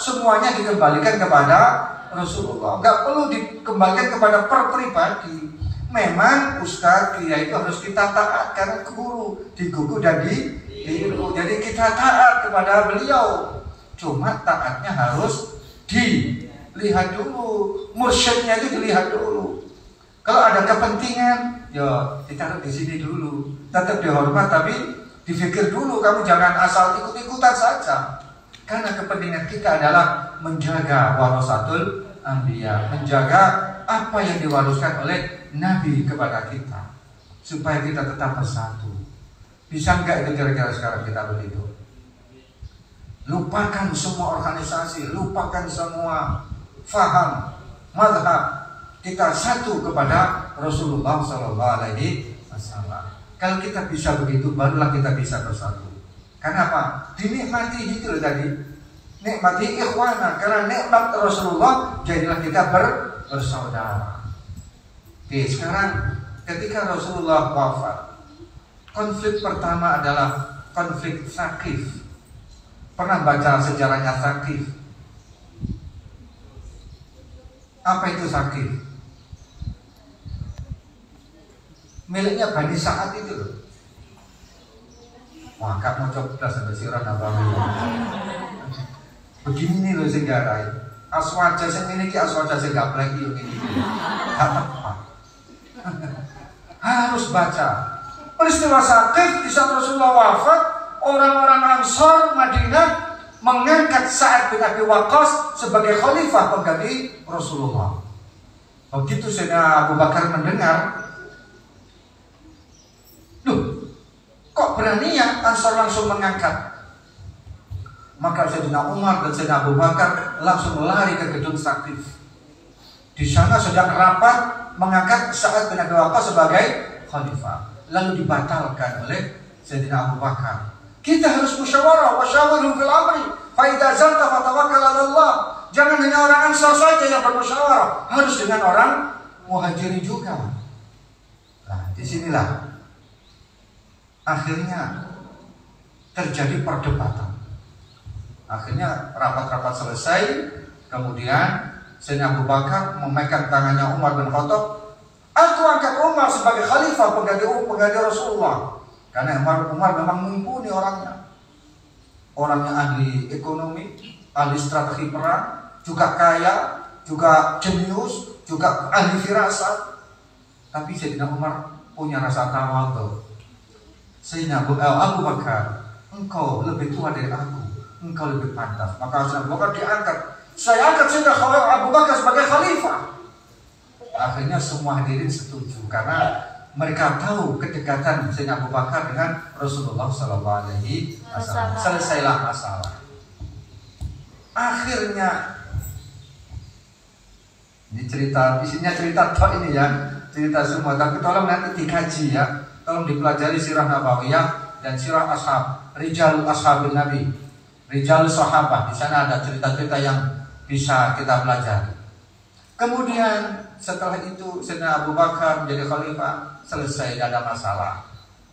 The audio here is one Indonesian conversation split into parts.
semuanya dikembalikan kepada Rasulullah. Nggak perlu dikembalikan kepada per pribadi. Memang ustaz kiai itu harus kita taat karena guru di guru dan di. Jadi kita taat kepada beliau. Cuma taatnya harus dilihat dulu. Mursyidnya itu dilihat dulu. Kalau ada kepentingan, ya ditaruh di sini dulu. Tetap dihormat tapi dipikir dulu. Kamu jangan asal ikut-ikutan saja. Karena kepentingan kita adalah menjaga warasatul anbiya, menjaga apa yang diwaruskan oleh Nabi kepada kita supaya kita tetap bersatu. Bisa enggak itu kira-kira sekarang kita begitu? Lupakan semua organisasi, lupakan semua faham, madhab. Kita satu kepada Rasulullah Sallallahu Alaihi Wasallam. Kalau kita bisa begitu, barulah kita bisa bersatu. Kenapa? Dinikmati itu loh tadi nikmati ikhwana karena nikmat Rasulullah jadilah kita ber, bersaudara. Oke, sekarang ketika Rasulullah wafat, konflik pertama adalah konflik Sakif. Pernah baca sejarahnya Sakif? Apa itu Sakif? Miliknya Bani Sa'ad itu loh. Wah, kamu coba sampai sirah nabawi begini loh sejarah aswaja sing ini ki aswaja sing gablek yo ngene gak tepat. Harus baca. Peristiwa sakit di saat Rasulullah wafat orang-orang Ansor Madinah mengangkat Sa'ad bin Abi Waqqas sebagai khalifah pengganti Rasulullah. Begitu Sayyidina Abu Bakar mendengar Loh, kok berani ya Ansor langsung mengangkat maka Sayyidina Umar dan Sayyidina Abu Bakar langsung lari ke gedung Sakif. Di sana sedang rapat mengangkat Sa'ad bin Abi sebagai khalifah. Lalu dibatalkan oleh Sayyidina Abu Bakar. Kita harus musyawarah, wasyawirhum fil amri. Fa idza zalta 'ala Allah. Jangan hanya orang Ansar saja yang bermusyawarah, harus dengan orang Muhajirin juga. Nah, di sinilah akhirnya terjadi perdebatan. Akhirnya rapat-rapat selesai, kemudian Sayyidina Abu Bakar memegang tangannya Umar bin Khattab. Aku angkat Umar sebagai khalifah pengganti pengganti Rasulullah. Karena Umar, Umar memang mumpuni orangnya. Orangnya ahli ekonomi, ahli strategi perang, juga kaya, juga jenius, juga ahli firasat. Tapi Sayyidina Umar punya rasa tawadhu. Sayyidina Abu, eh, Abu Bakar, engkau lebih tua dari aku engkau lebih pantas. Maka Abu Bakar diangkat. Saya angkat sudah Abu Bakar sebagai khalifah. Akhirnya semua hadirin setuju karena mereka tahu kedekatan Sayyidina Abu Bakar dengan Rasulullah Sallallahu Alaihi Wasallam. Selesailah masalah. Akhirnya ini cerita, isinya cerita tok ini ya, cerita semua. Tapi tolong nanti dikaji ya, tolong dipelajari sirah Nabawiyah dan sirah ashab, rijal ashabin Nabi Rijal Sahabat. Di sana ada cerita-cerita yang bisa kita pelajari. Kemudian setelah itu Sayyidina Abu Bakar menjadi khalifah, selesai tidak ada masalah.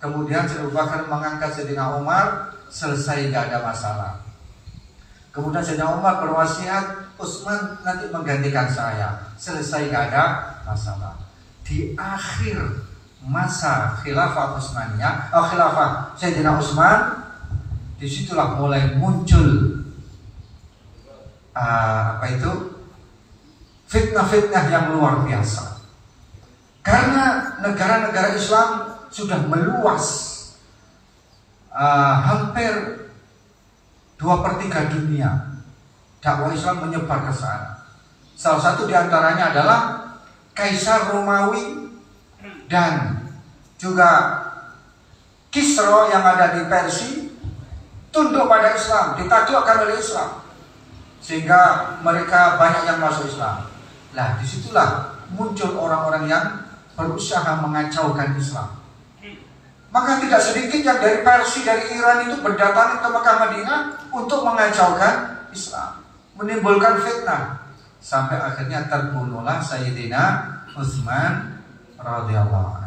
Kemudian Sayyidina Abu Bakar mengangkat Sayyidina Umar, selesai tidak ada masalah. Kemudian Sayyidina Umar berwasiat, Utsman nanti menggantikan saya, selesai tidak ada masalah. Di akhir masa khilafah Utsmaniyah, oh khilafah Sayyidina Utsman di situlah mulai muncul uh, apa itu fitnah-fitnah yang luar biasa. Karena negara-negara Islam sudah meluas uh, hampir dua per tiga dunia. Dakwah Islam menyebar ke sana. Salah satu di antaranya adalah Kaisar Romawi dan juga Kisro yang ada di Persia tunduk pada Islam, ditaklukkan oleh Islam. Sehingga mereka banyak yang masuk Islam. Nah, di situlah muncul orang-orang yang berusaha mengacaukan Islam. Maka tidak sedikit yang dari Persia, dari Iran itu berdatangan ke Mekah Madinah untuk mengacaukan Islam. Menimbulkan fitnah. Sampai akhirnya terbunuhlah Sayyidina Utsman radhiyallahu.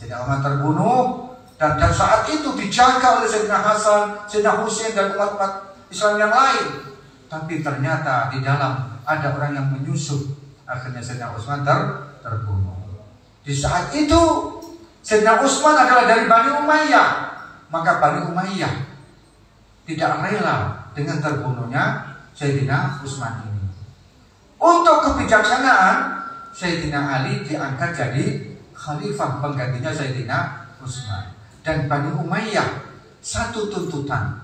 Sayyidina Umar terbunuh dan, dan saat itu dijaga oleh Sayyidina Hasan, Sayyidina Husain dan umat-umat Islam yang lain. tapi ternyata di dalam ada orang yang menyusup. Akhirnya Sayyidina Utsman ter terbunuh. Di saat itu Sayyidina Utsman adalah dari Bani Umayyah. Maka Bani Umayyah tidak rela dengan terbunuhnya Sayyidina Utsman ini. Untuk kebijaksanaan Sayyidina Ali diangkat jadi khalifah penggantinya Sayyidina Utsman dan Bani Umayyah satu tuntutan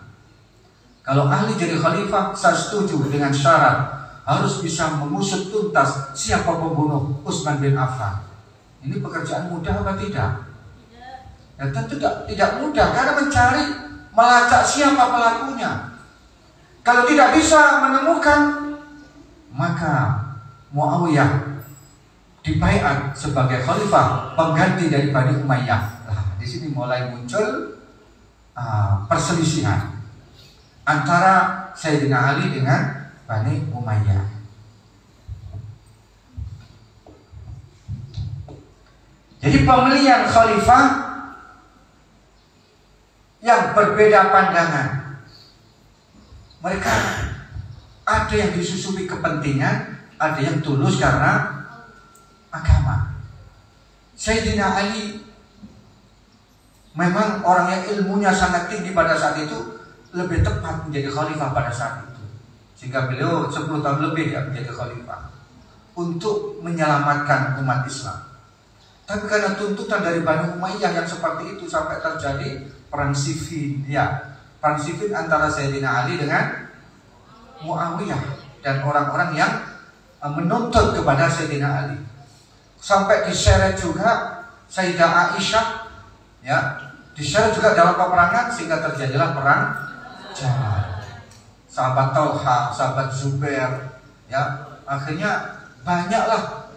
kalau ahli jadi khalifah, saya setuju dengan syarat harus bisa mengusut tuntas siapa pembunuh Utsman bin Affan. Ini pekerjaan mudah apa tidak? Ya tentu tidak, tidak mudah karena mencari melacak siapa pelakunya. Kalau tidak bisa menemukan, maka Muawiyah dibaiat sebagai khalifah pengganti dari Bani Umayyah. Nah, di sini mulai muncul uh, perselisihan antara Sayyidina Ali dengan Bani Umayyah. Jadi pemilihan khalifah yang berbeda pandangan. Mereka ada yang disusupi kepentingan, ada yang tulus karena agama. Sayyidina Ali memang orang yang ilmunya sangat tinggi pada saat itu lebih tepat menjadi khalifah pada saat itu. Sehingga beliau 10 tahun lebih dia menjadi khalifah untuk menyelamatkan umat Islam. Tapi karena tuntutan dari Bani Umayyah yang seperti itu sampai terjadi perang sifil ya, perang sifil antara Sayyidina Ali dengan Muawiyah dan orang-orang yang eh, menuntut kepada Sayyidina Ali. Sampai diseret juga Sayyidah Aisyah ya, diseret juga dalam peperangan sehingga terjadilah perang Jamal. Sahabat Talha, sahabat Zubair, ya akhirnya banyaklah.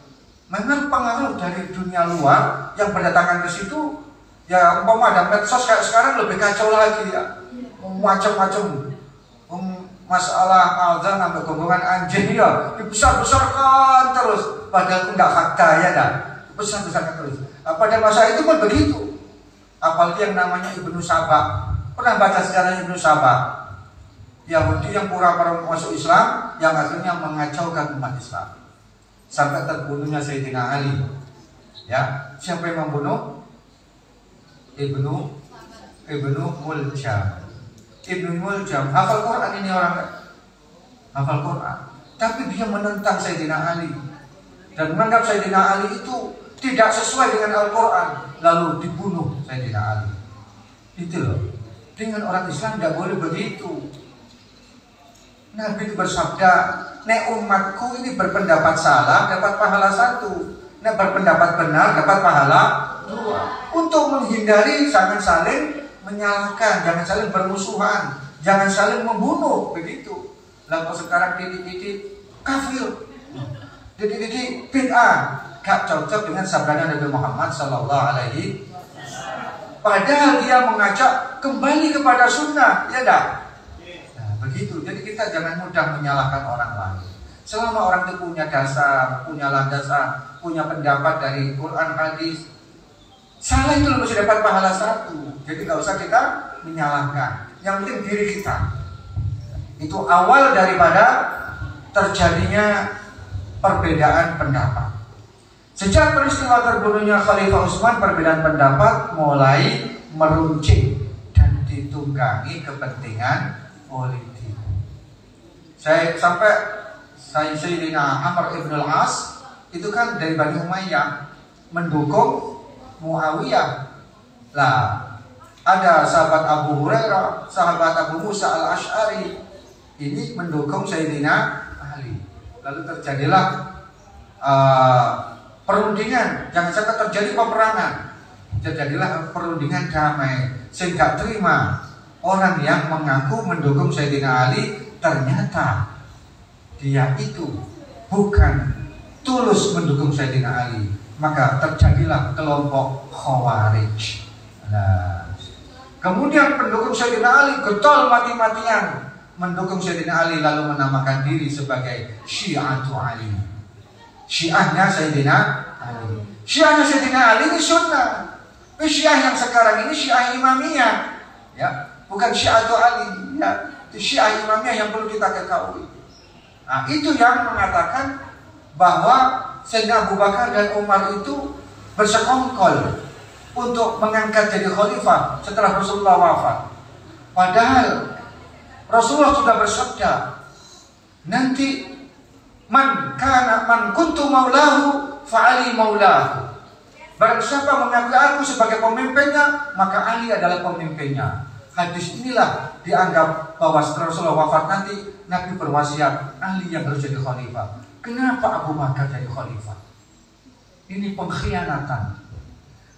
Memang pengaruh dari dunia luar yang berdatangan ke situ ya umpama ada medsos kayak sekarang lebih kacau lagi ya. Macam-macam masalah alzan sampai gonggongan anjing ya dibesar-besarkan terus padahal tidak fakta ya dah besar-besarkan terus nah, pada masa itu pun begitu apalagi yang namanya Ibnu Sabah Pernah baca sejarah Ibnu Sabah? Yahudi yang pura-pura masuk Islam yang akhirnya mengacaukan umat Islam sampai terbunuhnya Sayyidina Ali. Ya, siapa yang membunuh? Ibnu Ibnu Muljam. Ibnu Muljam hafal Quran ini orang hafal Quran, tapi dia menentang Sayyidina Ali dan menganggap Sayyidina Ali itu tidak sesuai dengan Al-Quran lalu dibunuh Sayyidina Ali. Itu loh. Dengan orang Islam tidak boleh begitu. Nabi itu bersabda, Nek umatku ini berpendapat salah dapat pahala satu. Nek berpendapat benar dapat pahala dua. Untuk menghindari jangan saling menyalahkan, jangan saling bermusuhan, jangan saling membunuh begitu. Lalu sekarang titik-titik kafir, titik-titik bid'ah, gak cocok dengan sabdanya Nabi Muhammad Sallallahu Alaihi Padahal dia mengajak kembali kepada sunnah, ya dah. Nah, begitu. Jadi kita jangan mudah menyalahkan orang lain. Selama orang itu punya dasar, punya landasan, punya pendapat dari Quran hadis, salah itu mesti dapat pahala satu. Jadi nggak usah kita menyalahkan. Yang penting diri kita. Itu awal daripada terjadinya perbedaan pendapat. Sejak peristiwa terbunuhnya Khalifah Utsman, perbedaan pendapat mulai meruncing dan ditunggangi kepentingan politik. Saya sampai saya Sayyidina Amr ibn al-As itu kan dari Bani Umayyah mendukung Muawiyah. Lah, ada sahabat Abu Hurairah, sahabat Abu Musa al-Ash'ari ini mendukung Sayyidina Ali. Lalu terjadilah uh, perundingan, jangan sampai terjadi peperangan. Terjadilah perundingan damai sehingga terima orang yang mengaku mendukung Sayyidina Ali ternyata dia itu bukan tulus mendukung Sayyidina Ali maka terjadilah kelompok Khawarij nah, kemudian pendukung Sayyidina Ali getol mati-matian mendukung Sayyidina Ali lalu menamakan diri sebagai Syiatu Ali Syiahnya Sayyidina Ali. Syiahnya Sayyidina Ali ini sunnah. Tapi Syiah yang sekarang ini Syiah Imamiyah. Ya, bukan Syiah atau Ali. Ya, itu Syiah Imamiyah yang perlu kita ketahui. Nah, itu yang mengatakan bahwa Sayyidina Abu Bakar dan Umar itu bersekongkol untuk mengangkat jadi khalifah setelah Rasulullah wafat. Padahal Rasulullah sudah bersabda, nanti man kana man kuntu maulahu fa'ali maulahu. Barang siapa mengakui aku sebagai pemimpinnya, maka Ali adalah pemimpinnya. Hadis inilah dianggap bahwa setelah Rasulullah wafat nanti Nabi berwasiat Ali yang harus jadi khalifah. Kenapa Abu Bakar jadi khalifah? Ini pengkhianatan.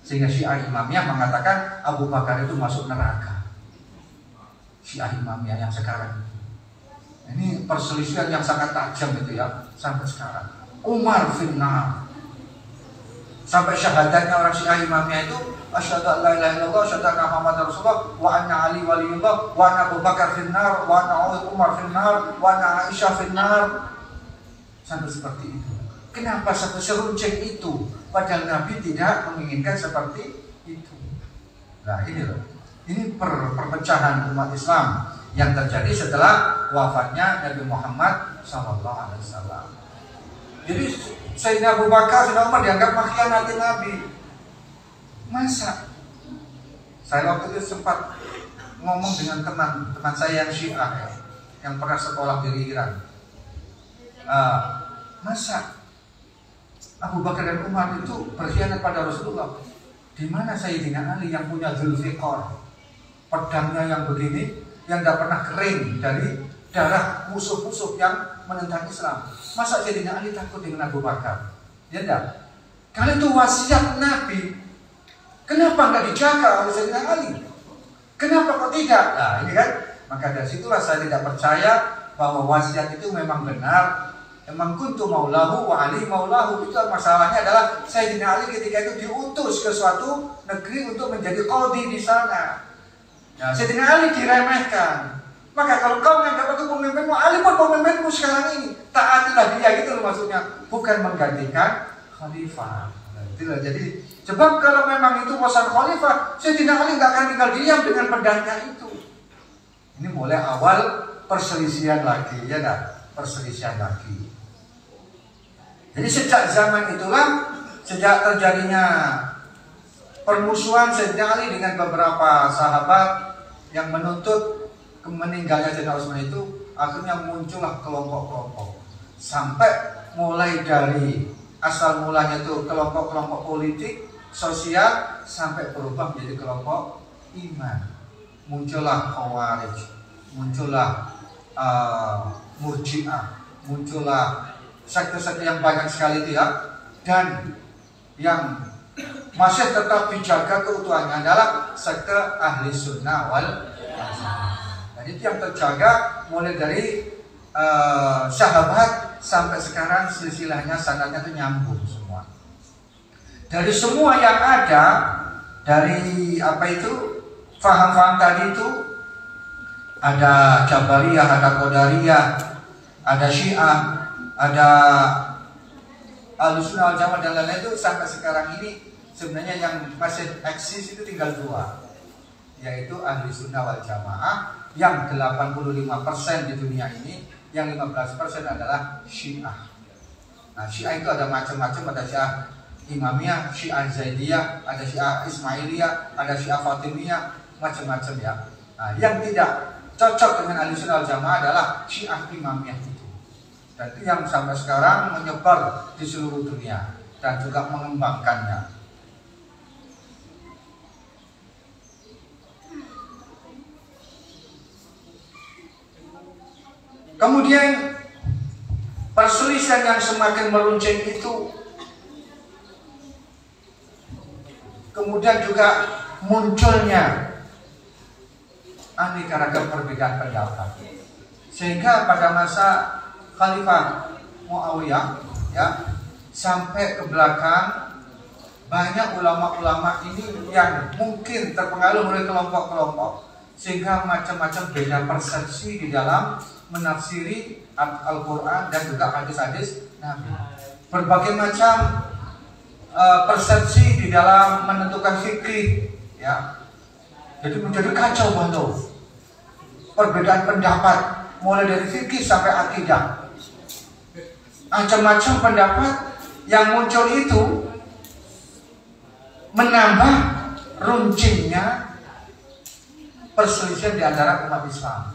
Sehingga Syiah Imamiyah mengatakan Abu Bakar itu masuk neraka. Syiah Imamiyah yang sekarang. Ini perselisihan yang sangat tajam itu ya sampai sekarang. Umar finnar Sampai syahadatnya orang Syiah imamnya itu asyhadu an la ilaha illallah asyhadu anna Muhammad Rasulullah wa anna Ali waliullah wa anna Abu Bakar finnar wa anna Umar finnar wa anna Aisyah finnar sampai seperti itu. Kenapa satu seruncing itu padahal Nabi tidak menginginkan seperti itu. Nah ini loh, ini per perpecahan umat Islam yang terjadi setelah wafatnya Nabi Muhammad SAW. Jadi Sayyidina Abu Bakar, Sayyidina Umar dianggap mengkhianati Nabi. Masa? Saya waktu itu sempat ngomong dengan teman teman saya yang Syiah ya, yang pernah sekolah di Iran. Uh, masa Abu Bakar dan Umar itu berkhianat pada Rasulullah? Di mana Sayyidina Ali yang punya Zulfiqar, pedangnya yang begini, yang tidak pernah kering dari darah musuh-musuh yang menentang Islam. Masa Sayyidina Ali takut dengan Abu Bakar? Ya enggak. Kalau itu wasiat Nabi, kenapa enggak dijaga oleh Sayyidina Ali? Kenapa kok tidak? Nah ini kan, maka dari situlah saya tidak percaya bahwa wasiat itu memang benar. Emang kuntu maulahu wa Ali maulahu itu masalahnya adalah Sayyidina Ali ketika itu diutus ke suatu negeri untuk menjadi kodi di sana. Nah, Sayyidina Ali diremehkan. Maka kalau kau menganggap aku pemimpinmu, Ali pun pemimpinmu sekarang ini. Taatilah dia gitu loh maksudnya. Bukan menggantikan khalifah. Nah. Jadi sebab kalau memang itu bosan khalifah, Sayyidina Ali nggak akan tinggal diam dengan pedangnya itu. Ini mulai awal perselisihan lagi, ya kan? Perselisihan lagi. Jadi sejak zaman itulah, sejak terjadinya permusuhan Sayyidina Ali dengan beberapa sahabat yang menuntut meninggalnya Sayyidina Utsman itu akhirnya muncullah kelompok-kelompok sampai mulai dari asal mulanya itu kelompok-kelompok politik, sosial sampai berubah menjadi kelompok iman. Muncullah Khawarij, muncullah uh, Murji'ah, muncullah sekte-sekte yang banyak sekali itu ya dan yang masih tetap dijaga keutuhannya adalah sekte ahli sunnah wal dan itu yang terjaga mulai dari uh, sahabat sampai sekarang silsilahnya sanadnya itu nyambung semua. Dari semua yang ada dari apa itu faham-faham tadi itu ada Jabariyah, ada Qadariyah, ada Syiah, ada Alusunah Jamaah dan lain-lain itu sampai sekarang ini sebenarnya yang masih eksis itu tinggal dua yaitu ahli sunnah wal jamaah yang 85% di dunia ini, yang 15% adalah Syiah. Nah, Syiah itu ada macam-macam, ada Syiah Imamiyah, Syiah Zaidiyah, ada Syiah Ismailiyah, ada Syiah Fatimiyah, macam-macam ya. Nah, yang tidak cocok dengan ahli sunnah jamaah adalah Syiah Imamiyah. Itu yang sampai sekarang menyebar di seluruh dunia dan juga mengembangkannya. Kemudian perselisihan yang semakin meruncing itu kemudian juga munculnya aneka ragam perbedaan pendapat sehingga pada masa Khalifah Muawiyah ya sampai ke belakang banyak ulama-ulama ini yang mungkin terpengaruh oleh kelompok-kelompok sehingga macam-macam beda persepsi di dalam menafsiri Al-Quran dan juga hadis-hadis Nabi. Berbagai macam uh, persepsi di dalam menentukan fikih, ya. Jadi menjadi kacau balau. Perbedaan pendapat mulai dari fikih sampai akidah. macam-macam pendapat yang muncul itu menambah runcingnya perselisihan di antara umat Islam.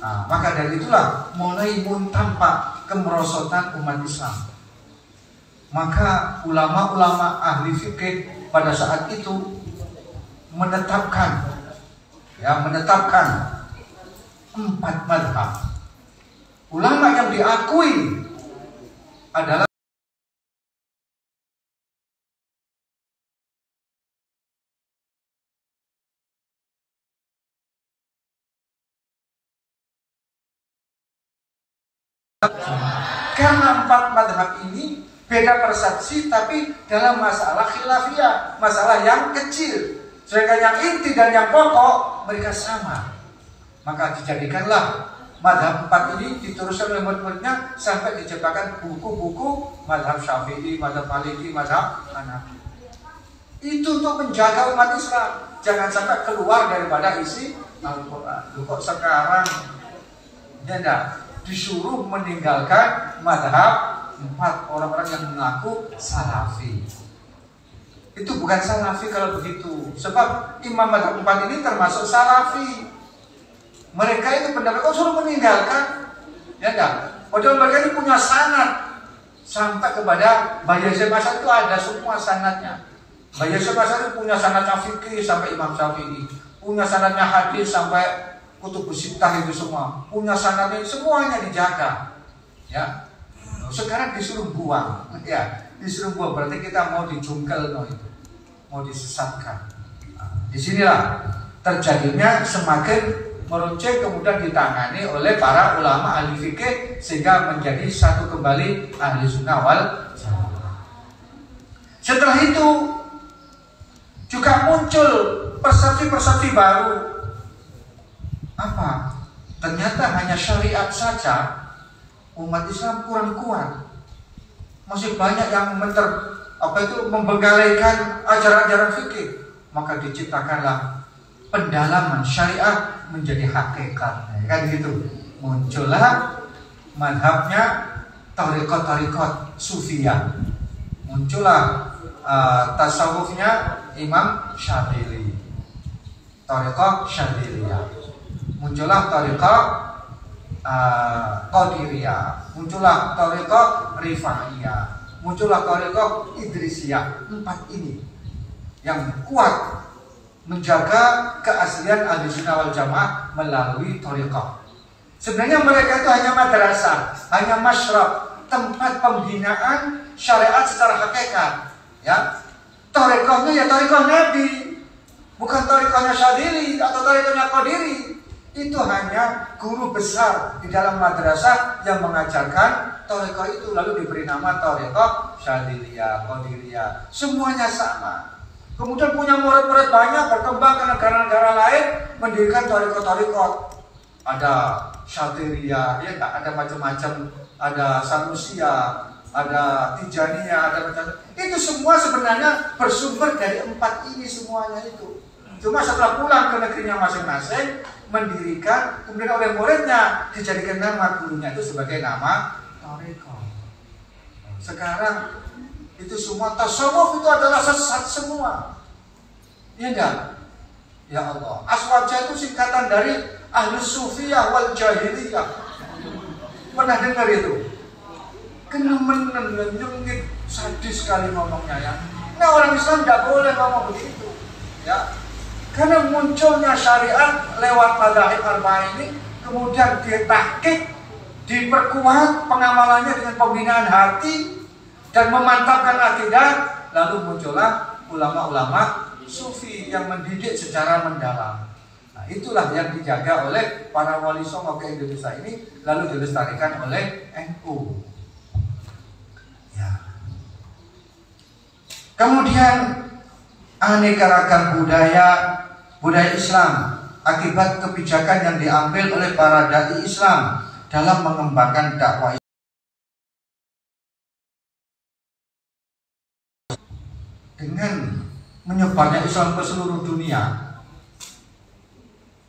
Nah, maka dari itulah mulai tampak kemerosotan umat Islam. Maka ulama-ulama ahli fikih pada saat itu menetapkan ya menetapkan empat madhab. Ulama yang diakui adalah Karena empat madhab ini beda persepsi tapi dalam masalah khilafiyah, masalah yang kecil. Sedangkan yang inti dan yang pokok mereka sama. Maka dijadikanlah madhab empat ini diteruskan oleh murid-muridnya sampai diciptakan buku-buku madhab syafi'i, madhab maliki, madhab hanafi. Itu untuk menjaga umat Islam. Jangan sampai keluar daripada isi Al-Quran. Kok sekarang ya enggak, disuruh meninggalkan madhab empat orang-orang yang mengaku salafi. Itu bukan salafi kalau begitu. Sebab imam madhab empat ini termasuk salafi. Mereka itu pendapat, oh suruh meninggalkan. Ya enggak? Padahal mereka ini punya sanat. Sampai kepada Bayezid Masa itu ada semua sanatnya. Bayezid Masa itu punya sanatnya fikih sampai Imam Syafi'i. Punya sanatnya hadis sampai kutub sitah itu semua punya sanatnya semuanya dijaga ya sekarang disuruh buang ya disuruh buang berarti kita mau dijungkel no itu mau disesatkan nah, di sinilah terjadinya semakin meruncing kemudian ditangani oleh para ulama ahli fikih sehingga menjadi satu kembali ahli sunnah wal setelah itu juga muncul persepsi-persepsi baru apa? Ternyata hanya syariat saja umat Islam kurang kuat. Masih banyak yang menter, apa itu membenggalaikan ajaran-ajaran fikih. Maka diciptakanlah pendalaman syariat menjadi hakikat. Ya, kan gitu. Muncullah madhabnya tarikot-tarikot sufiyah. Muncullah uh, tasawufnya Imam Syadili. Tarikot Syadiliyah muncullah tariqah uh, Qadiriyah, muncullah tariqah Rifaiyah, muncullah tariqah Idrisiyah. Empat ini yang kuat menjaga keaslian ahli sunnah wal jamaah melalui tariqah. Sebenarnya mereka itu hanya madrasah, hanya masyrab, tempat pembinaan syariat secara hakikat. Ya, Tariqahnya ya tariqah Nabi, bukan tariqahnya Syadili atau tariqahnya Qadiri itu hanya guru besar di dalam madrasah yang mengajarkan toreko itu lalu diberi nama toreko syadiliyah, qadiriyah semuanya sama kemudian punya murid-murid banyak berkembang ke negara-negara lain mendirikan toreko-toreko ada syadiliyah ya ada macam-macam. Ada sanusia ada tijaniyah ada macam itu semua sebenarnya bersumber dari empat ini semuanya itu. Cuma setelah pulang ke negerinya masing-masing mendirikan kemudian oleh muridnya dijadikan nama gurunya itu sebagai nama Toreko. Sekarang itu semua tasawuf itu adalah sesat semua. Iya enggak? Ya Allah. Aswaja itu singkatan dari ahli sufiyah wal jahiliyah. Pernah dengar itu? Kena menyengit sadis sekali ngomongnya ya. Nah orang Islam tidak boleh ngomong begitu. Ya, karena munculnya syariat lewat madhab arba ini kemudian ditahkik, diperkuat pengamalannya dengan pembinaan hati dan memantapkan akidah, lalu muncullah ulama-ulama sufi yang mendidik secara mendalam. Nah, itulah yang dijaga oleh para wali songo ke Indonesia ini lalu dilestarikan oleh NU. Ya. Kemudian aneka ragam budaya budaya Islam akibat kebijakan yang diambil oleh para dai Islam dalam mengembangkan dakwah dengan menyebarnya Islam ke seluruh dunia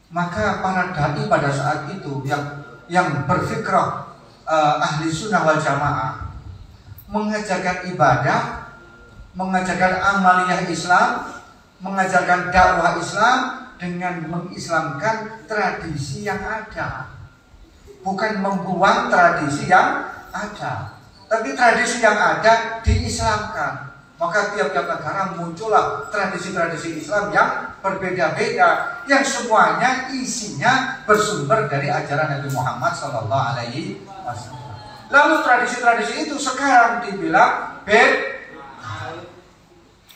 maka para dai pada saat itu yang yang berfikrah uh, ahli sunnah wal jamaah mengajarkan ibadah, mengajarkan amaliyah Islam, mengajarkan dakwah Islam dengan mengislamkan tradisi yang ada. Bukan membuang tradisi yang ada. Tapi tradisi yang ada diislamkan. Maka tiap-tiap negara muncullah tradisi-tradisi Islam yang berbeda-beda yang semuanya isinya bersumber dari ajaran Nabi Muhammad Sallallahu Alaihi Wasallam. Lalu tradisi-tradisi itu sekarang dibilang bed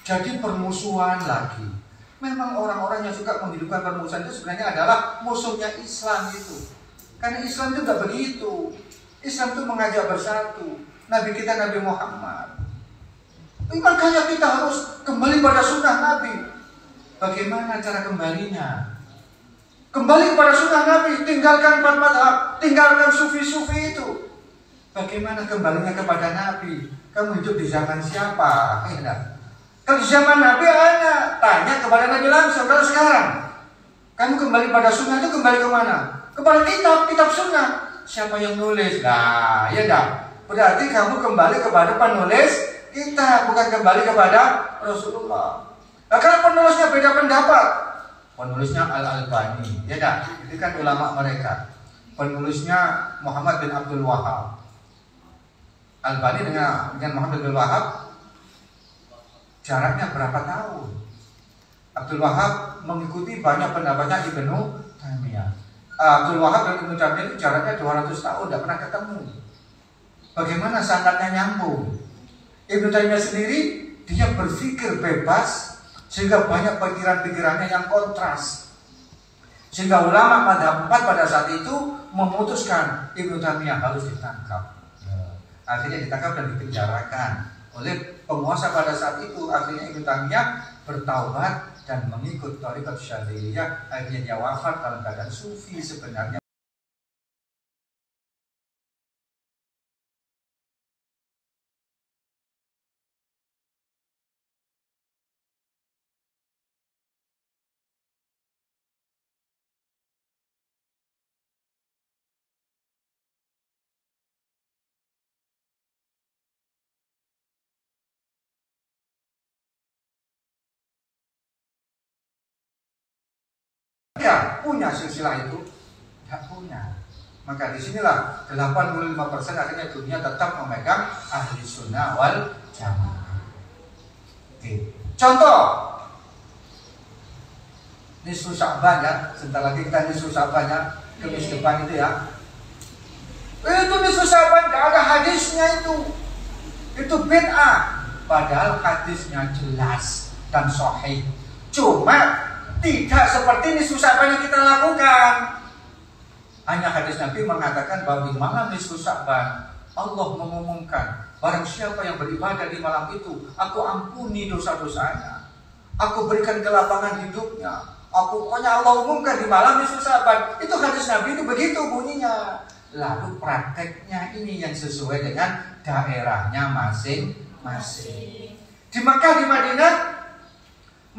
jadi permusuhan lagi. Memang orang-orang yang suka menghidupkan permusuhan itu sebenarnya adalah musuhnya Islam itu. Karena Islam itu tidak begitu. Islam itu mengajak bersatu. Nabi kita Nabi Muhammad Makanya kita harus kembali pada sunnah Nabi. Bagaimana cara kembalinya? Kembali pada sunnah Nabi, tinggalkan madhab, tinggalkan sufi-sufi itu. Bagaimana kembalinya kepada Nabi? Kamu hidup di zaman siapa? Ya, Kalau zaman Nabi, anak tanya kepada Nabi langsung. Kalau sekarang, kamu kembali pada sunnah itu kembali ke mana? Kepada kitab, kitab sunnah. Siapa yang nulis? Nah, ya dah. Berarti kamu kembali kepada penulis kita bukan kembali kepada Rasulullah. Kalau penulisnya beda pendapat, penulisnya Al Albani, ya dah, itu kan ulama mereka. Penulisnya Muhammad bin Abdul Wahab. Albani dengan dengan Muhammad bin Wahab jaraknya berapa tahun? Abdul Wahab mengikuti banyak pendapatnya Ibnu Taimiyah. Abdul Wahab dan Ibnu Taimiyah itu jaraknya 200 tahun tidak pernah ketemu. Bagaimana sangatnya nyambung? Ibnu Taimiyah sendiri dia berpikir bebas sehingga banyak pikiran-pikirannya yang kontras. Sehingga ulama pada empat pada saat itu memutuskan Ibnu Taimiyah harus ditangkap. Akhirnya ditangkap dan dipenjarakan oleh penguasa pada saat itu. Akhirnya Ibnu Taimiyah bertaubat dan mengikut tarikat Syadziliyah. Akhirnya dia wafat dalam keadaan sufi sebenarnya Ya, punya silsilah itu? Tidak punya. Maka di sinilah 85% akhirnya dunia tetap memegang ahli sunnah wal jamaah. Oke. Contoh, nisfu Sya'ban ya, sebentar lagi kita nisfu Sya'ban ya, kemis depan itu ya. Itu nisfu Sya'ban, tidak ada hadisnya itu. Itu bid'ah. Padahal hadisnya jelas dan sahih. Cuma tidak seperti ini susah yang kita lakukan. Hanya hadis Nabi mengatakan bahwa di malam nisfu Sa'ban Allah mengumumkan barang siapa yang beribadah di malam itu aku ampuni dosa-dosanya. Aku berikan kelapangan hidupnya. Aku pokoknya Allah umumkan di malam nisfu Sa'ban. Itu hadis Nabi itu begitu bunyinya. Lalu prakteknya ini yang sesuai dengan daerahnya masing-masing. Di Makkah di Madinah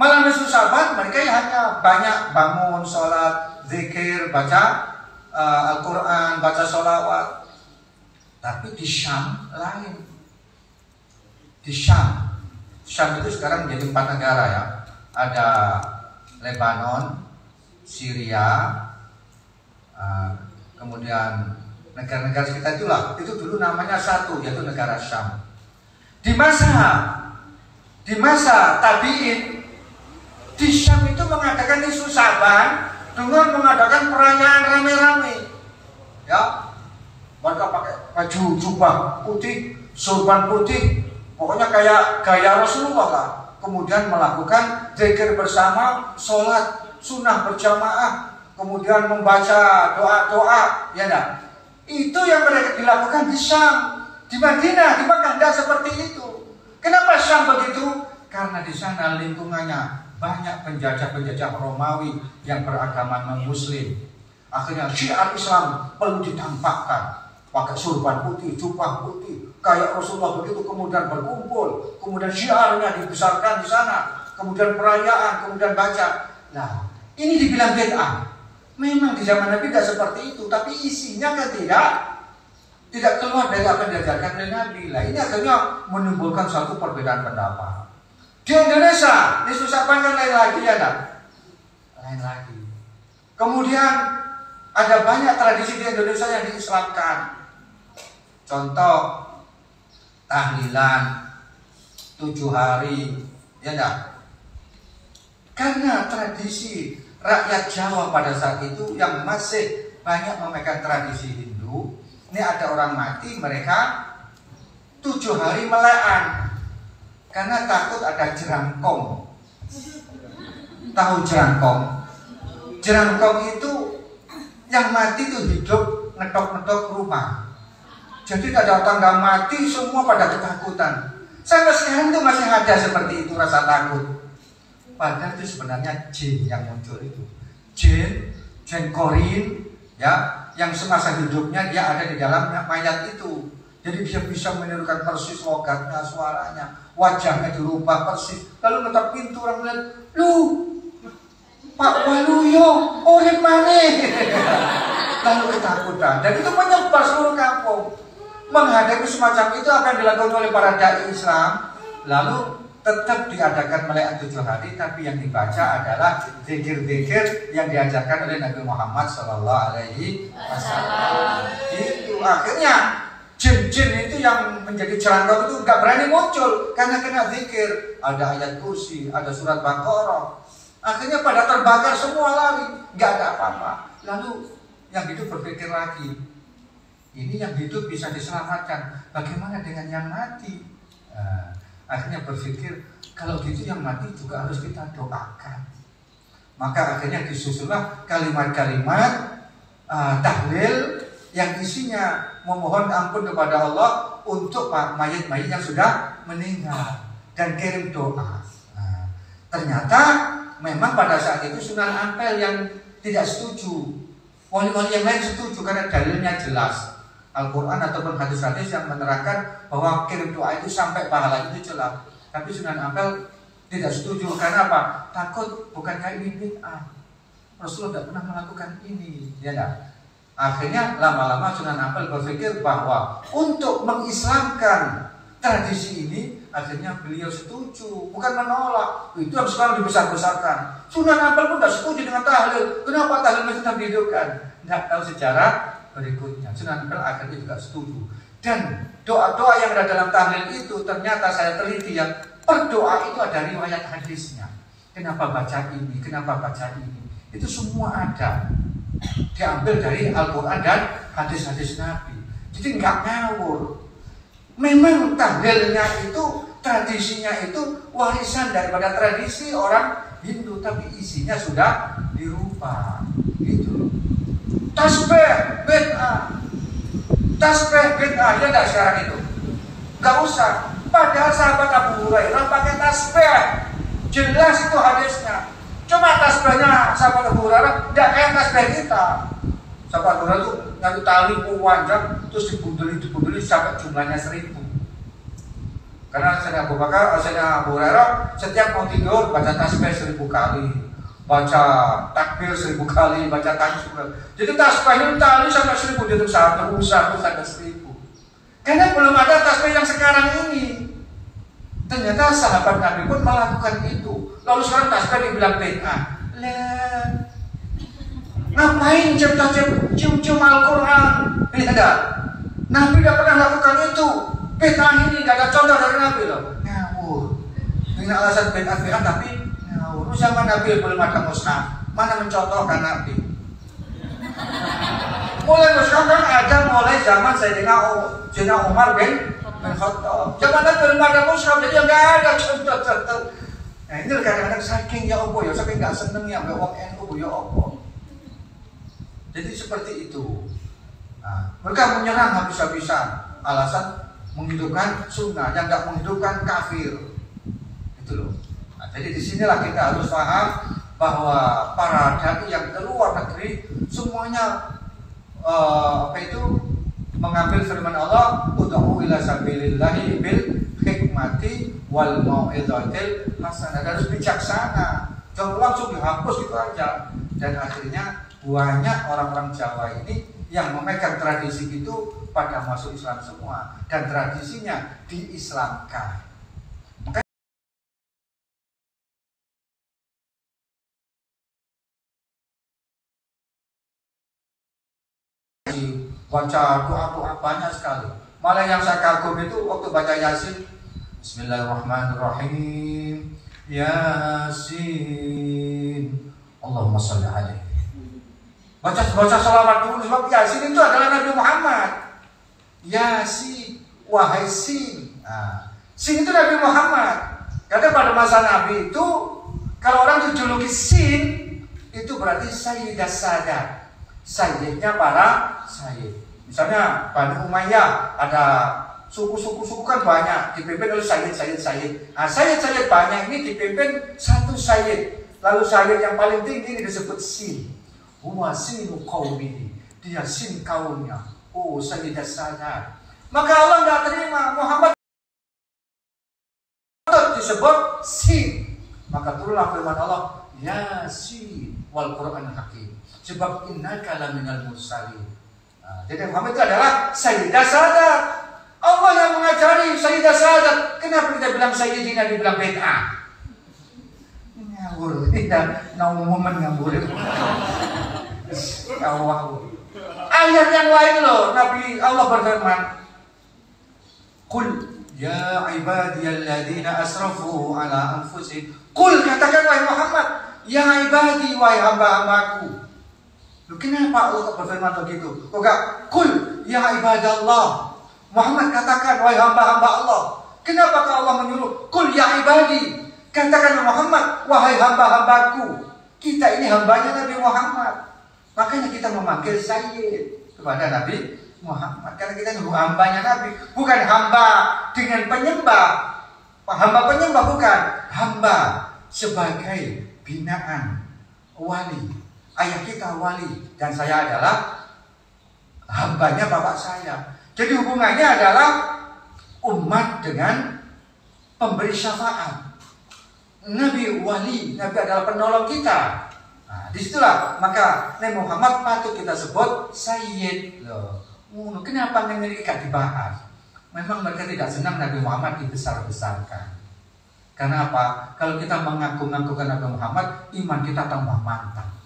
Malam nisfu Syaban mereka hanya banyak bangun, sholat, zikir, baca uh, Al-Quran, baca sholawat. Tapi di Syam lain. Di Syam. Syam itu sekarang menjadi empat negara ya. Ada Lebanon, Syria, uh, kemudian negara-negara sekitar itulah. Itu dulu namanya satu, yaitu negara Syam. Di masa di masa tabiin di Syam itu mengadakan isu saban dengan mengadakan perayaan rame-rame. Ya, mereka pakai baju jubah putih, sorban putih, pokoknya kayak gaya Rasulullah lah. Kemudian melakukan zikir bersama, sholat sunnah berjamaah, kemudian membaca doa-doa, ya nah. Itu yang mereka dilakukan di Syam, di Madinah, di Makkah seperti itu. Kenapa Syam begitu? Karena di sana lingkungannya banyak penjajah-penjajah Romawi yang beragama non-Muslim. Akhirnya syiar Islam perlu ditampakkan. Pakai surban putih, jubah putih. Kayak Rasulullah begitu kemudian berkumpul. Kemudian syiarnya dibesarkan di sana. Kemudian perayaan, kemudian baca. Nah, ini dibilang bid'ah. Memang di zaman Nabi tidak seperti itu. Tapi isinya kan tidak tidak keluar dari apa yang diajarkan oleh Nabi. Lah ini akhirnya menimbulkan suatu perbedaan pendapat. Di Indonesia, ini susah banget lain lagi ya kan? Lain lagi. Kemudian ada banyak tradisi di Indonesia yang diislamkan. Contoh tahlilan tujuh hari, ya enggak? Karena tradisi rakyat Jawa pada saat itu yang masih banyak memegang tradisi Hindu, ini ada orang mati, mereka tujuh hari melean karena takut ada jerangkong. Tahu jerangkong? Jerangkong itu yang mati itu hidup ngetok-ngetok rumah. Jadi ada tangga mati semua pada ketakutan. Sampai sekarang itu masih ada seperti itu rasa takut. Padahal itu sebenarnya jin yang muncul itu. Jin, jin korin, ya yang semasa hidupnya dia ada di dalam mayat itu. Jadi dia bisa menirukan persis logatnya, suaranya, wajahnya dirubah persis. Lalu ngetok pintu orang melihat, lu Pak Waluyo, orang mana? Lalu ketakutan. Dan itu menyebar seluruh kampung. Menghadapi semacam itu yang dilakukan oleh para dai Islam. Lalu tetap diadakan melayan tujuh hari tapi yang dibaca adalah zikir-zikir yang diajarkan oleh Nabi Muhammad Shallallahu Alaihi Wasallam itu akhirnya jin-jin itu yang menjadi cerangkau itu nggak berani muncul karena kena zikir. Ada ayat kursi ada surat Baqarah. Akhirnya pada terbakar semua lari. Nggak ada apa-apa. Lalu yang hidup berpikir lagi ini yang hidup bisa diselamatkan. Bagaimana dengan yang mati? Nah, akhirnya berpikir kalau gitu yang mati juga harus kita doakan. Maka akhirnya disusullah kalimat-kalimat uh, tahlil yang isinya memohon ampun kepada Allah untuk mayat-mayat yang sudah meninggal dan kirim doa. Nah, ternyata memang pada saat itu Sunan Ampel yang tidak setuju. Wali-wali yang lain setuju karena dalilnya jelas. Al-Quran ataupun hadis-hadis yang menerangkan bahwa kirim doa itu sampai pahala itu jelas. Tapi Sunan Ampel tidak setuju karena apa? Takut bukankah ini bid'ah. Rasulullah tidak pernah melakukan ini, ya enggak? Akhirnya lama-lama Sunan Ampel berpikir bahwa untuk mengislamkan tradisi ini akhirnya beliau setuju bukan menolak itu yang sekarang dibesar-besarkan Sunan Ampel pun tidak setuju dengan tahlil kenapa tahlil masih tetap dihidupkan tidak tahu sejarah berikutnya. Sunan Ampel akhirnya juga setuju. Dan doa-doa yang ada dalam tahlil itu ternyata saya teliti yang berdoa itu ada riwayat hadisnya. Kenapa baca ini? Kenapa baca ini? Itu semua ada. Diambil dari Al-Quran dan hadis-hadis Nabi. Jadi nggak ngawur. Memang tahlilnya itu tradisinya itu warisan daripada tradisi orang Hindu, tapi isinya sudah dirubah. Gitu. Tasbih bid'ah. Tasbih bid'ah. Ya enggak sekarang itu? Gak usah. Padahal sahabat Abu Hurairah pakai tasbih. Jelas itu hadisnya cuma tasbihnya sahabat Abu Hurairah tidak kayak tasbih kita sahabat Abu Hurairah itu nyari tali panjang terus dibundeli dibundeli sampai jumlahnya seribu karena saya Abu Bakar, saya Abu Hurairah setiap mau tidur baca tasbih seribu kali baca takbir seribu kali, baca tahmid. Jadi tasbih tali sampai seribu itu satu, satu sampai seribu. Karena belum ada tasbih yang sekarang ini. Ternyata sahabat Nabi pun melakukan itu. Lalu sekarang tasbih dibilang bid'ah. Lah, ngapain cium-cium Al-Quran? Tidak ada. Nabi tidak pernah lakukan itu. Bid'ah ini gak ada contoh dari Nabi loh. Ngawur. Dengan alasan bid'ah bid'ah tapi Dulu zaman Nabi belum ada mushaf. Mana mencontohkan Nabi? Mulai mushaf kan ada mulai zaman Sayyidina Sayyidina Umar bin bin Khattab. Zaman Nabi belum ada mushaf, jadi nggak ada contoh-contoh. Nah ini kadang-kadang saking ya opo ya, saking nggak seneng ya mbak wong NU ya opo. Jadi seperti itu. Nah, mereka menyerang habis-habisan alasan menghidupkan sunnah yang nggak menghidupkan kafir. Itu loh. Jadi di sinilah kita harus paham bahwa para dai yang keluar negeri semuanya uh, apa itu mengambil firman Allah udhu ila sabilillahi bil hikmati wal mau'izatil hasanah. Harus bijaksana. Jangan langsung dihapus gitu aja. Dan akhirnya banyak orang-orang Jawa ini yang memegang tradisi itu pada masuk Islam semua. Dan tradisinya diislamkan. baca doa-doa banyak sekali. Malah yang saya kagum itu waktu baca Yasin, Bismillahirrahmanirrahim. Yasin. Allahumma sholli alaihi. Baca baca salawat dulu sebab Yasin itu adalah Nabi Muhammad. Yasin, wahai Sin. Nah, Sin itu Nabi Muhammad. Karena pada masa Nabi itu kalau orang dijuluki Sin itu berarti Sayyidah Sadat. Sayyidnya para Sayyid. Misalnya Bani Umayyah ada suku-suku suku kan banyak dipimpin oleh Sayyid Sayyid Sayyid. Nah Sayyid Sayyid banyak ini dipimpin satu Sayyid. Lalu Sayyid yang paling tinggi ini disebut Sin. Huwa sinu qawmihi. Dia sin kaumnya. Oh Sayyidah Sadat. Maka Allah nggak terima Muhammad disebut sin. Maka turunlah firman Allah, Yasin wal Quran Hakim. Sebab innaka laminal mursalin. Nah, jadi Muhammad itu adalah Sayyidah Sadat. Allah yang mengajari Sayyidah Sadat. Kenapa kita bilang Sayyidina dibilang bid'ah? Ngawur, tidak naumuman ngawur. Allah. Ayat yang lain loh, Nabi Allah berfirman, Qul ya ibadiyalladzina asrafu ala anfusihim. Qul katakan wahai Muhammad, ya ibadi wahai hamba-hambaku. Kenapa Allah berfirman begitu? Kok kul ya ibadallah. Muhammad katakan wahai hamba-hamba Allah. Kenapa Allah menyuruh kul ya ibadi? Katakan Muhammad wahai hamba-hambaku. Kita ini hambanya Nabi Muhammad. Makanya kita memanggil Sayyid kepada Nabi Muhammad. Karena kita nunggu hambanya Nabi. Bukan hamba dengan penyembah. Hamba penyembah bukan. Hamba sebagai binaan wali. Ayah kita wali. Dan saya adalah hambanya bapak saya. Jadi hubungannya adalah umat dengan pemberi syafaat. Nabi wali, Nabi adalah penolong kita. Nah, di situlah maka Nabi Muhammad patut kita sebut Sayyid loh. Uh, kenapa gak dibahas? Memang mereka tidak senang Nabi Muhammad dibesar-besarkan. Karena apa? Kalau kita mengaku-ngakukan Nabi Muhammad, iman kita tambah mantap.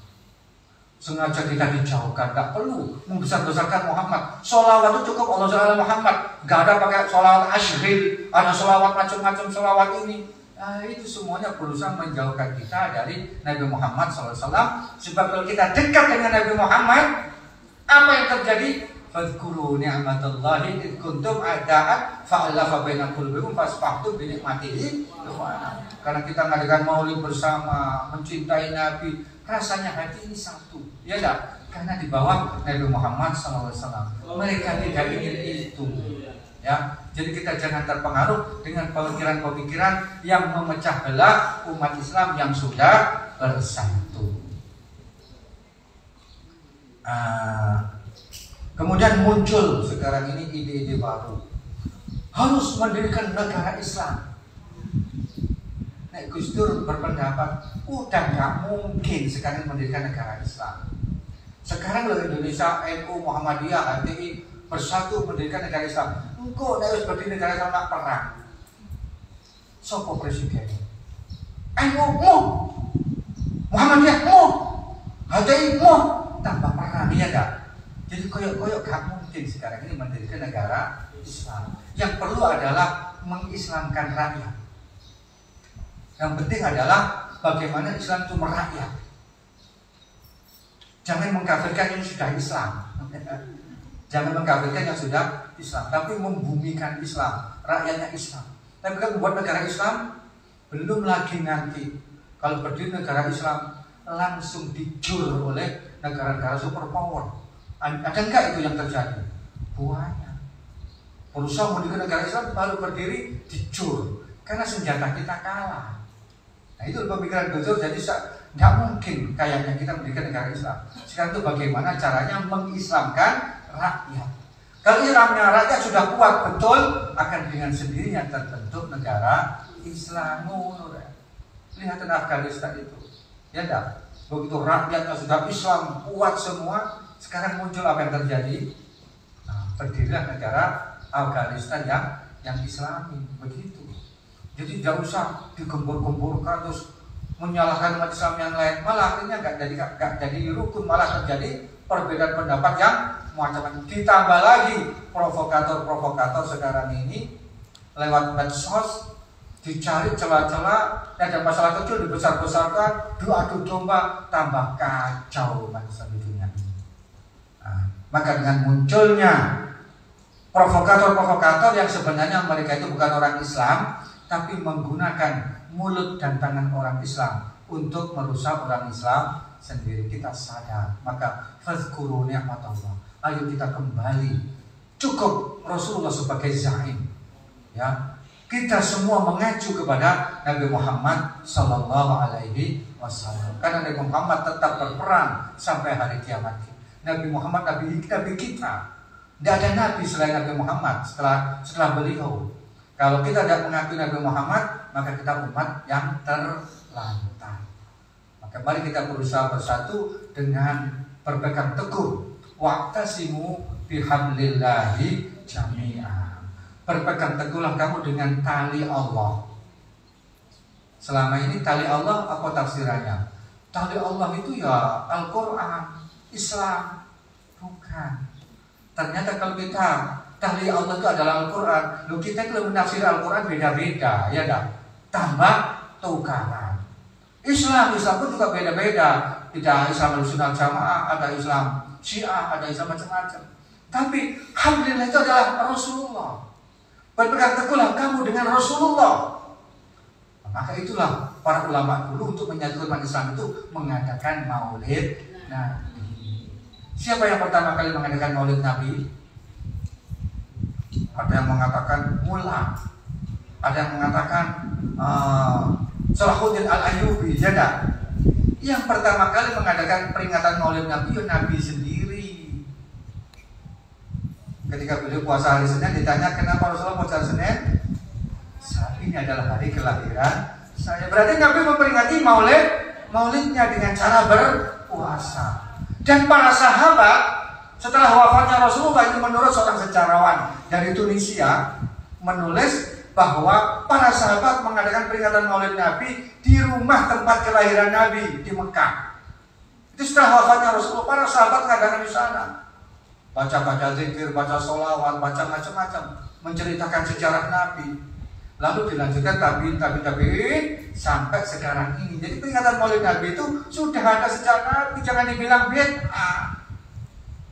Sengaja kita dijauhkan, gak perlu membesar-besarkan Muhammad. Solawat itu cukup Allah Subhanahu Muhammad. Gak ada pakai solawat ashril, ada solawat macam-macam solawat ini. Nah, itu semuanya berusaha menjauhkan kita dari Nabi Muhammad SAW. Sebab kalau kita dekat dengan Nabi Muhammad, apa yang terjadi? Fadkuru ni'matallahi id kuntum a'da'at fa'alafa baina qulubikum fasfahtu bi Karena kita mengadakan maulid bersama, mencintai Nabi, rasanya hati ini satu. Ya enggak? Karena di bawah Nabi Muhammad SAW. Mereka tidak ingin itu. Ya, jadi kita jangan terpengaruh dengan pemikiran-pemikiran yang memecah belah umat Islam yang sudah bersatu. Uh, kemudian muncul sekarang ini ide-ide baru. Harus mendirikan negara Islam. Nek Gus Dur berpendapat, udah nggak mungkin sekarang mendirikan negara Islam. Sekarang loh Indonesia, NU, Muhammadiyah, HTI bersatu mendirikan negara Islam Engkau nek wis berdiri negara sama perang. Sopo presiden? NU mu. Muhammadiyah mu. HTI mu. Tanpa perang iya enggak? Jadi koyok-koyok gak mungkin sekarang ini mendirikan negara Islam. Yang perlu adalah mengislamkan rakyat. Yang penting adalah bagaimana Islam itu merakyat. Jangan mengkafirkan yang sudah Islam. Jangan mengkafirkan yang sudah Islam, tapi membumikan Islam, rakyatnya Islam. Tapi kan membuat negara Islam belum lagi nanti kalau berdiri negara Islam langsung dicur oleh negara-negara superpower. Ada enggak itu yang terjadi? Buahnya. Berusaha mendirikan negara Islam baru berdiri dicur karena senjata kita kalah. Nah itu pemikiran Gus jadi nggak mungkin kayaknya kita mendirikan negara Islam. Sekarang itu bagaimana caranya mengislamkan rakyat. Kalau Iramnya rakyat sudah kuat betul, akan dengan sendirinya terbentuk negara Islam. Lihat Afghanistan itu, ya enggak? Begitu rakyatnya sudah Islam kuat semua, Sekarang muncul apa yang terjadi? Nah, berdirilah negara Afghanistan yang yang Islami begitu. Jadi tidak usah digembur-gemburkan terus menyalahkan umat Islam yang lain. Malah akhirnya nggak jadi nggak jadi rukun, malah terjadi perbedaan pendapat yang macam-macam. Ditambah lagi provokator-provokator sekarang ini lewat medsos dicari celah-celah ada masalah kecil dibesar-besarkan adu domba tambah kacau bangsa di dunia nah, maka dengan munculnya provokator-provokator yang sebenarnya mereka itu bukan orang Islam tapi menggunakan mulut dan tangan orang Islam untuk merusak orang Islam sendiri kita sadar maka fazkuru ni'matallah ayo kita kembali cukup Rasulullah sebagai zaim ya kita semua mengacu kepada Nabi Muhammad Sallallahu Alaihi Wasallam. Karena Nabi Muhammad tetap berperan sampai hari kiamat. Nabi Muhammad Nabi, Nabi kita. Tidak ada Nabi selain Nabi Muhammad setelah setelah beliau. Kalau kita tidak mengakui Nabi Muhammad, maka kita umat yang terlantar. Maka mari kita berusaha bersatu dengan berpegang teguh. Waktasimu bihamdillahi jami'ah berpegang teguhlah kamu dengan tali Allah. Selama ini tali Allah apa tafsirannya? Tali Allah itu ya Al-Quran, Islam, bukan. Ternyata kalau kita tali Allah itu adalah Al-Quran, lu kita kalau menafsir Al-Quran beda-beda, ya dah. Tambah tukaran. Islam, Islam pun juga beda-beda. Tidak Islam Sunnah Jamaah, ada Islam Syiah, ada Islam macam-macam. Tapi Alhamdulillah itu adalah Rasulullah. Berpegang teguhlah kamu dengan Rasulullah. Maka itulah para ulama dulu untuk menyatukan umat Islam itu mengadakan maulid Nabi. Siapa yang pertama kali mengadakan maulid Nabi? Ada yang mengatakan mula, ada yang mengatakan uh, Salahuddin Al Ayyubi, ya Yang pertama kali mengadakan peringatan maulid Nabi, ya Nabi sendiri. Ketika beliau puasa hari Senin ditanya kenapa Rasulullah puasa Senin? Saat ini adalah hari kelahiran saya. Berarti Nabi memperingati maulid maulidnya dengan cara berpuasa. Dan para sahabat setelah wafatnya Rasulullah itu menurut seorang sejarawan dari Tunisia menulis bahwa para sahabat mengadakan peringatan maulid Nabi di rumah tempat kelahiran Nabi di Mekah. Itu setelah wafatnya Rasulullah, para sahabat mengadakan di sana baca-baca zikir, baca solawat, baca macam-macam, menceritakan sejarah Nabi. Lalu dilanjutkan tabiin, tabiin, tabiin sampai sekarang ini. Jadi peringatan Maulid Nabi itu sudah ada sejak Nabi, jangan dibilang bid'ah.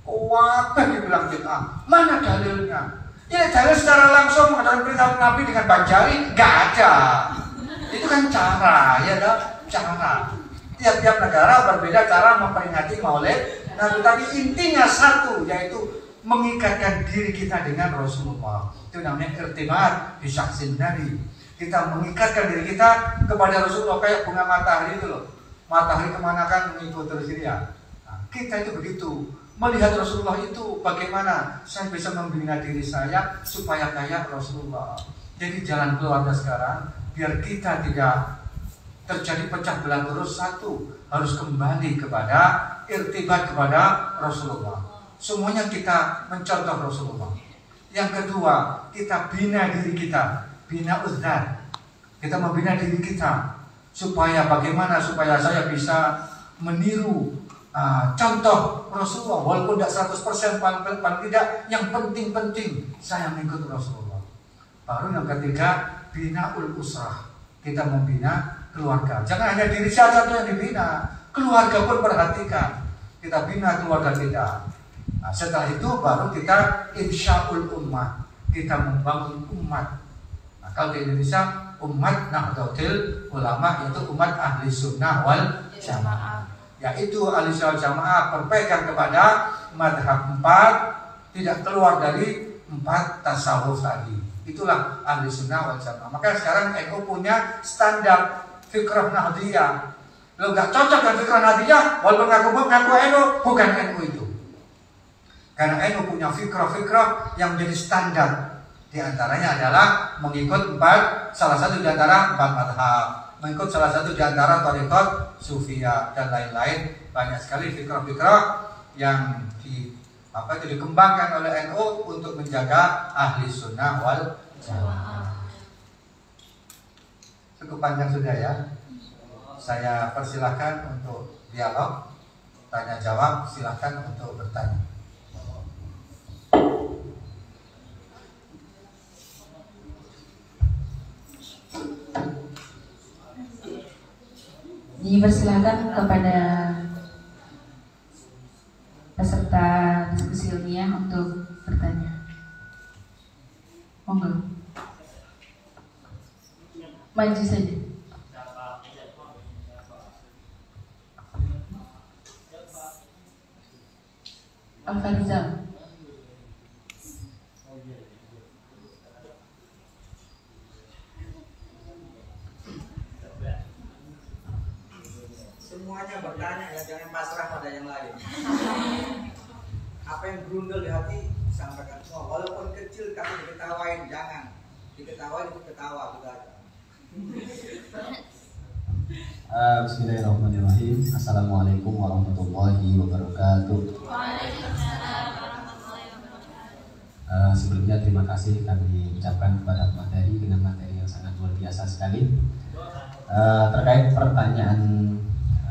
Wah, dibilang bid'ah. Mana dalilnya? Ya dalil secara langsung mengadakan peringatan Nabi dengan banjari, gak ada. Itu kan cara, ya dah cara. Tiap-tiap negara berbeda cara memperingati Maulid Nah, tetapi intinya satu yaitu mengikatkan diri kita dengan Rasulullah. Itu namanya irtibat bisaksin dari. Kita mengikatkan diri kita kepada Rasulullah kayak bunga matahari itu loh. Matahari ke mana kan mengikut terus dia. Nah, kita itu begitu. Melihat Rasulullah itu bagaimana saya bisa membina diri saya supaya kayak Rasulullah. Jadi jalan keluarnya sekarang biar kita tidak terjadi pecah belah terus satu harus kembali kepada irtibat kepada Rasulullah. Semuanya kita mencontoh Rasulullah. Yang kedua, kita bina diri kita, bina uzdan. Kita membina diri kita supaya bagaimana supaya saya bisa meniru uh, contoh Rasulullah walaupun tidak 100% paling, paling tidak yang penting-penting saya mengikut Rasulullah. Baru yang ketiga, bina ul usrah. Kita membina keluarga. Jangan hanya diri saja yang dibina, keluarga pun perhatikan. Kita bina keluarga kita. Nah, setelah itu baru kita insya'ul ummah. Kita membangun umat. Nah, kalau di Indonesia umat Nahdlatul Ulama yaitu umat ahli sunnah wal jamaah. Yaitu ahli sunnah jamaah berpegang kepada madhab empat tidak keluar dari empat tasawuf tadi. Itulah ahli sunnah wal jamaah. Maka sekarang NU punya standar fikrah nahdiyah Lo nggak cocok dengan pikiran Nahdiyah, walaupun ngaku ngaku NU, bukan NU itu. Karena NU punya fikrah-fikrah yang menjadi standar. Di antaranya adalah mengikut empat, salah satu di antara empat madhab. Mengikut salah satu di antara tarikot, sufia, dan lain-lain. Banyak sekali fikrah-fikrah yang di apa itu dikembangkan oleh NU untuk menjaga ahli sunnah wal jamaah. Cukup panjang sudah ya. Saya persilahkan untuk dialog, tanya jawab, silahkan untuk bertanya. Dipersilakan kepada peserta diskusi ilmiah untuk bertanya. Monggo. Maju saja. Al-Farizal. Semuanya bertanya ya jangan pasrah pada yang lain. Apa yang berundel di hati sampaikan semua. Walaupun kecil kamu diketawain jangan diketawain itu ketawa gitu aja. Uh, Bismillahirrahmanirrahim Assalamualaikum warahmatullahi wabarakatuh uh, Sebelumnya terima kasih kami ucapkan kepada materi dengan materi yang sangat luar biasa sekali uh, Terkait pertanyaan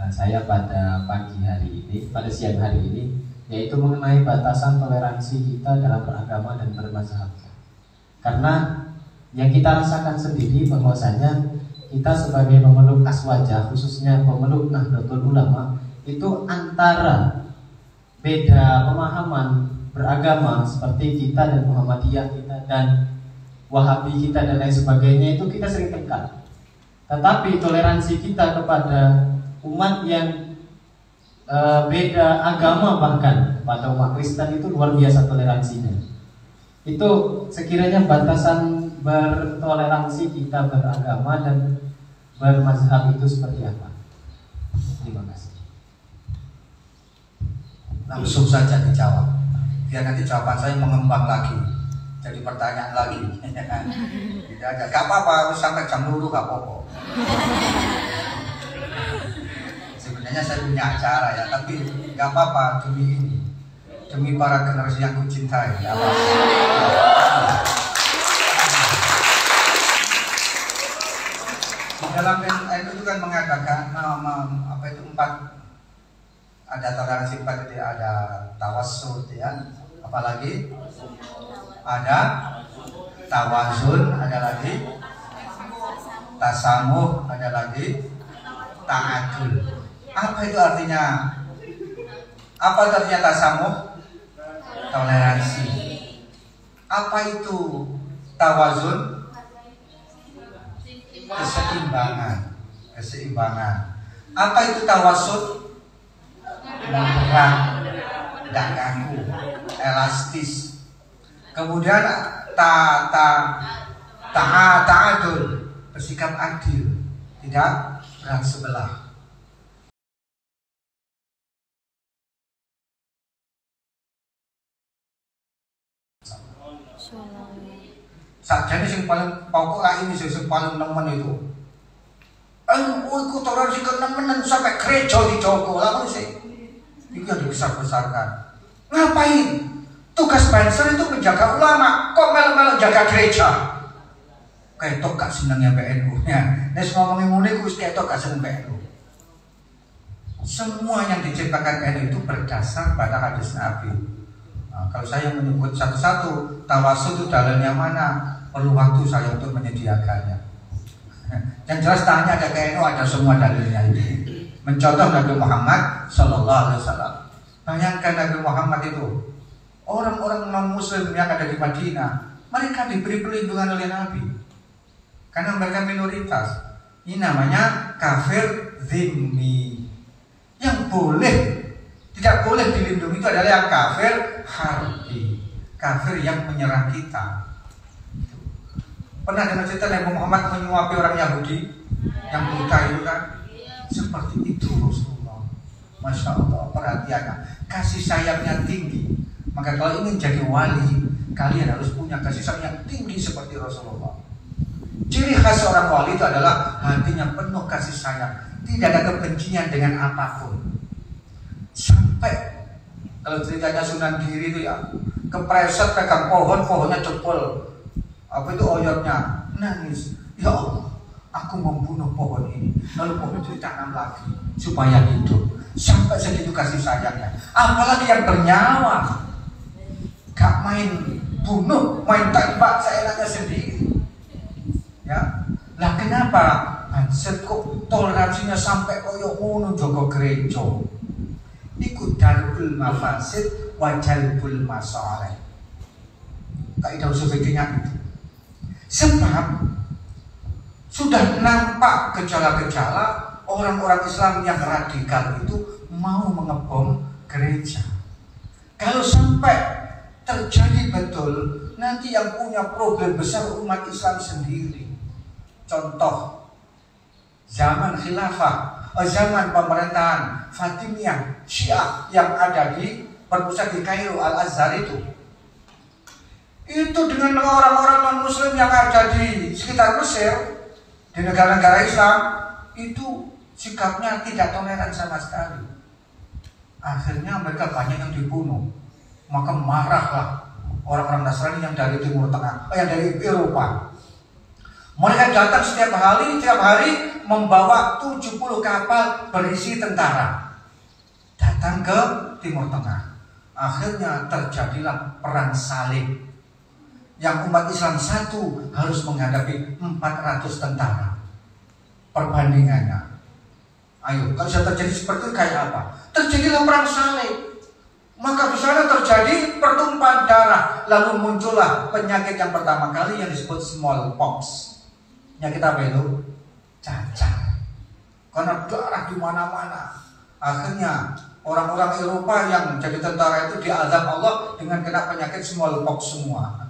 saya pada pagi hari ini, pada siang hari ini Yaitu mengenai batasan toleransi kita dalam beragama dan bermazhab Karena yang kita rasakan sendiri bahwasanya kita sebagai pemeluk aswaja khususnya pemeluk Nahdlatul Ulama itu antara beda pemahaman beragama seperti kita dan Muhammadiyah kita dan Wahabi kita dan lain sebagainya itu kita sering tekan. Tetapi toleransi kita kepada umat yang e, beda agama bahkan pada umat Kristen itu luar biasa toleransinya. Itu sekiranya batasan bertoleransi kita beragama dan bermazhab itu seperti apa? Terima kasih. Langsung saja dijawab. Biar nanti jawaban saya mengembang lagi. Jadi pertanyaan lagi. Tidak ada. Gak apa-apa, harus sampai jam dulu gak apa-apa. Sebenarnya saya punya acara ya, tapi gak apa-apa demi ini. Demi para generasi yang kucintai. Ya, Di dalam itu kan mengatakan nama apa itu empat ada toleransi empat itu ada tawasud ya apalagi ada tawazun ada lagi tasamuh ada lagi ta'adul apa itu artinya? Apa itu artinya tasamuh toleransi. Apa itu tawazun? Keseimbangan. Keseimbangan. Apa itu tawasud? Moderat tidak ganggu. Elastis. Kemudian ta ta ta ta'adul bersikap adil. Tidak berat sebelah Sakjane sing paling pokok lah ini sing paling nemen itu. Eh, oh, iku toleransi kenemenan sampai gereja di Joko lah sih. Itu yang dibesar-besarkan. Ngapain? Tugas Banser itu menjaga ulama, kok malah-malah jaga gereja? Kayak tok gak senengnya PNU ya. Nes ngomongin mulai gue kayak tok gak seneng PNU. Semua yang diciptakan PNU itu berdasar pada hadis Nabi. Nah, kalau saya menyebut satu-satu, tawasul itu dalilnya mana? perlu waktu saya untuk menyediakannya. Yang jelas tanya ada KNU ada semua dalilnya itu. Mencontoh Nabi Muhammad Sallallahu Alaihi Wasallam. Bayangkan Nabi Muhammad itu orang-orang non Muslim yang ada di Madinah, mereka diberi perlindungan oleh Nabi karena mereka minoritas. Ini namanya kafir zimmi. Yang boleh tidak boleh dilindungi itu adalah yang kafir harbi, kafir yang menyerang kita. Pernah dengar cerita Nabi Muhammad menyuapi orang Yahudi yang buta itu kan? Seperti itu Rasulullah. Masya Allah perhatiannya kasih sayangnya tinggi. Maka kalau ingin jadi wali, kalian harus punya kasih sayang yang tinggi seperti Rasulullah. Ciri khas seorang wali itu adalah hatinya penuh kasih sayang, tidak ada kebencian dengan apa pun. Sampai Kalau ceritanya Sunan Giri itu ya kepreset pegang pohon, pohonnya jebol. Apa itu oyotnya? Nangis. Ya Allah, aku membunuh pohon ini. Lalu pohon itu ditanam lagi supaya hidup. Sampai segitu kasih sayangnya. Apalagi yang bernyawa. Gak main bunuh, main tembak seenaknya sendiri. Ya, lah kenapa? Anset kok toleransinya sampai koyo ngono Joko gereja. Iku dalbul mafasid wa jalbul masalih. Kaidah usul. Sebab sudah nampak gejala-gejala orang-orang Islam yang radikal itu mau mengebom gereja. Kalau sampai terjadi betul, nanti yang punya problem besar umat Islam sendiri. Contoh, zaman khilafah, zaman pemerintahan Fatimiyah Syiah yang ada di berpusat di Kairo Al Azhar itu. Itu dengan orang-orang non Muslim yang ada di sekitar Mesir, di negara-negara Islam, itu sikapnya tidak toleran sama sekali. Akhirnya mereka banyak yang dibunuh. Maka marahlah orang-orang Nasrani yang dari Timur Tengah, eh, yang dari Eropa. Mereka datang setiap hari, setiap hari membawa 70 kapal berisi tentara. Datang ke Timur Tengah. Akhirnya terjadilah perang salib. Yang umat Islam satu harus menghadapi 400 tentara. Perbandingannya. Ayo, kalau bisa terjadi seperti itu kayak apa? Terjadilah perang salib. Maka di sana terjadi pertumpahan darah, lalu muncullah penyakit yang pertama kali yang disebut smallpox. Penyakit apa itu? Cacar. Karena darah di mana-mana. Akhirnya orang-orang Eropa yang menjadi tentara itu diazab Allah dengan kena penyakit smallpox semua.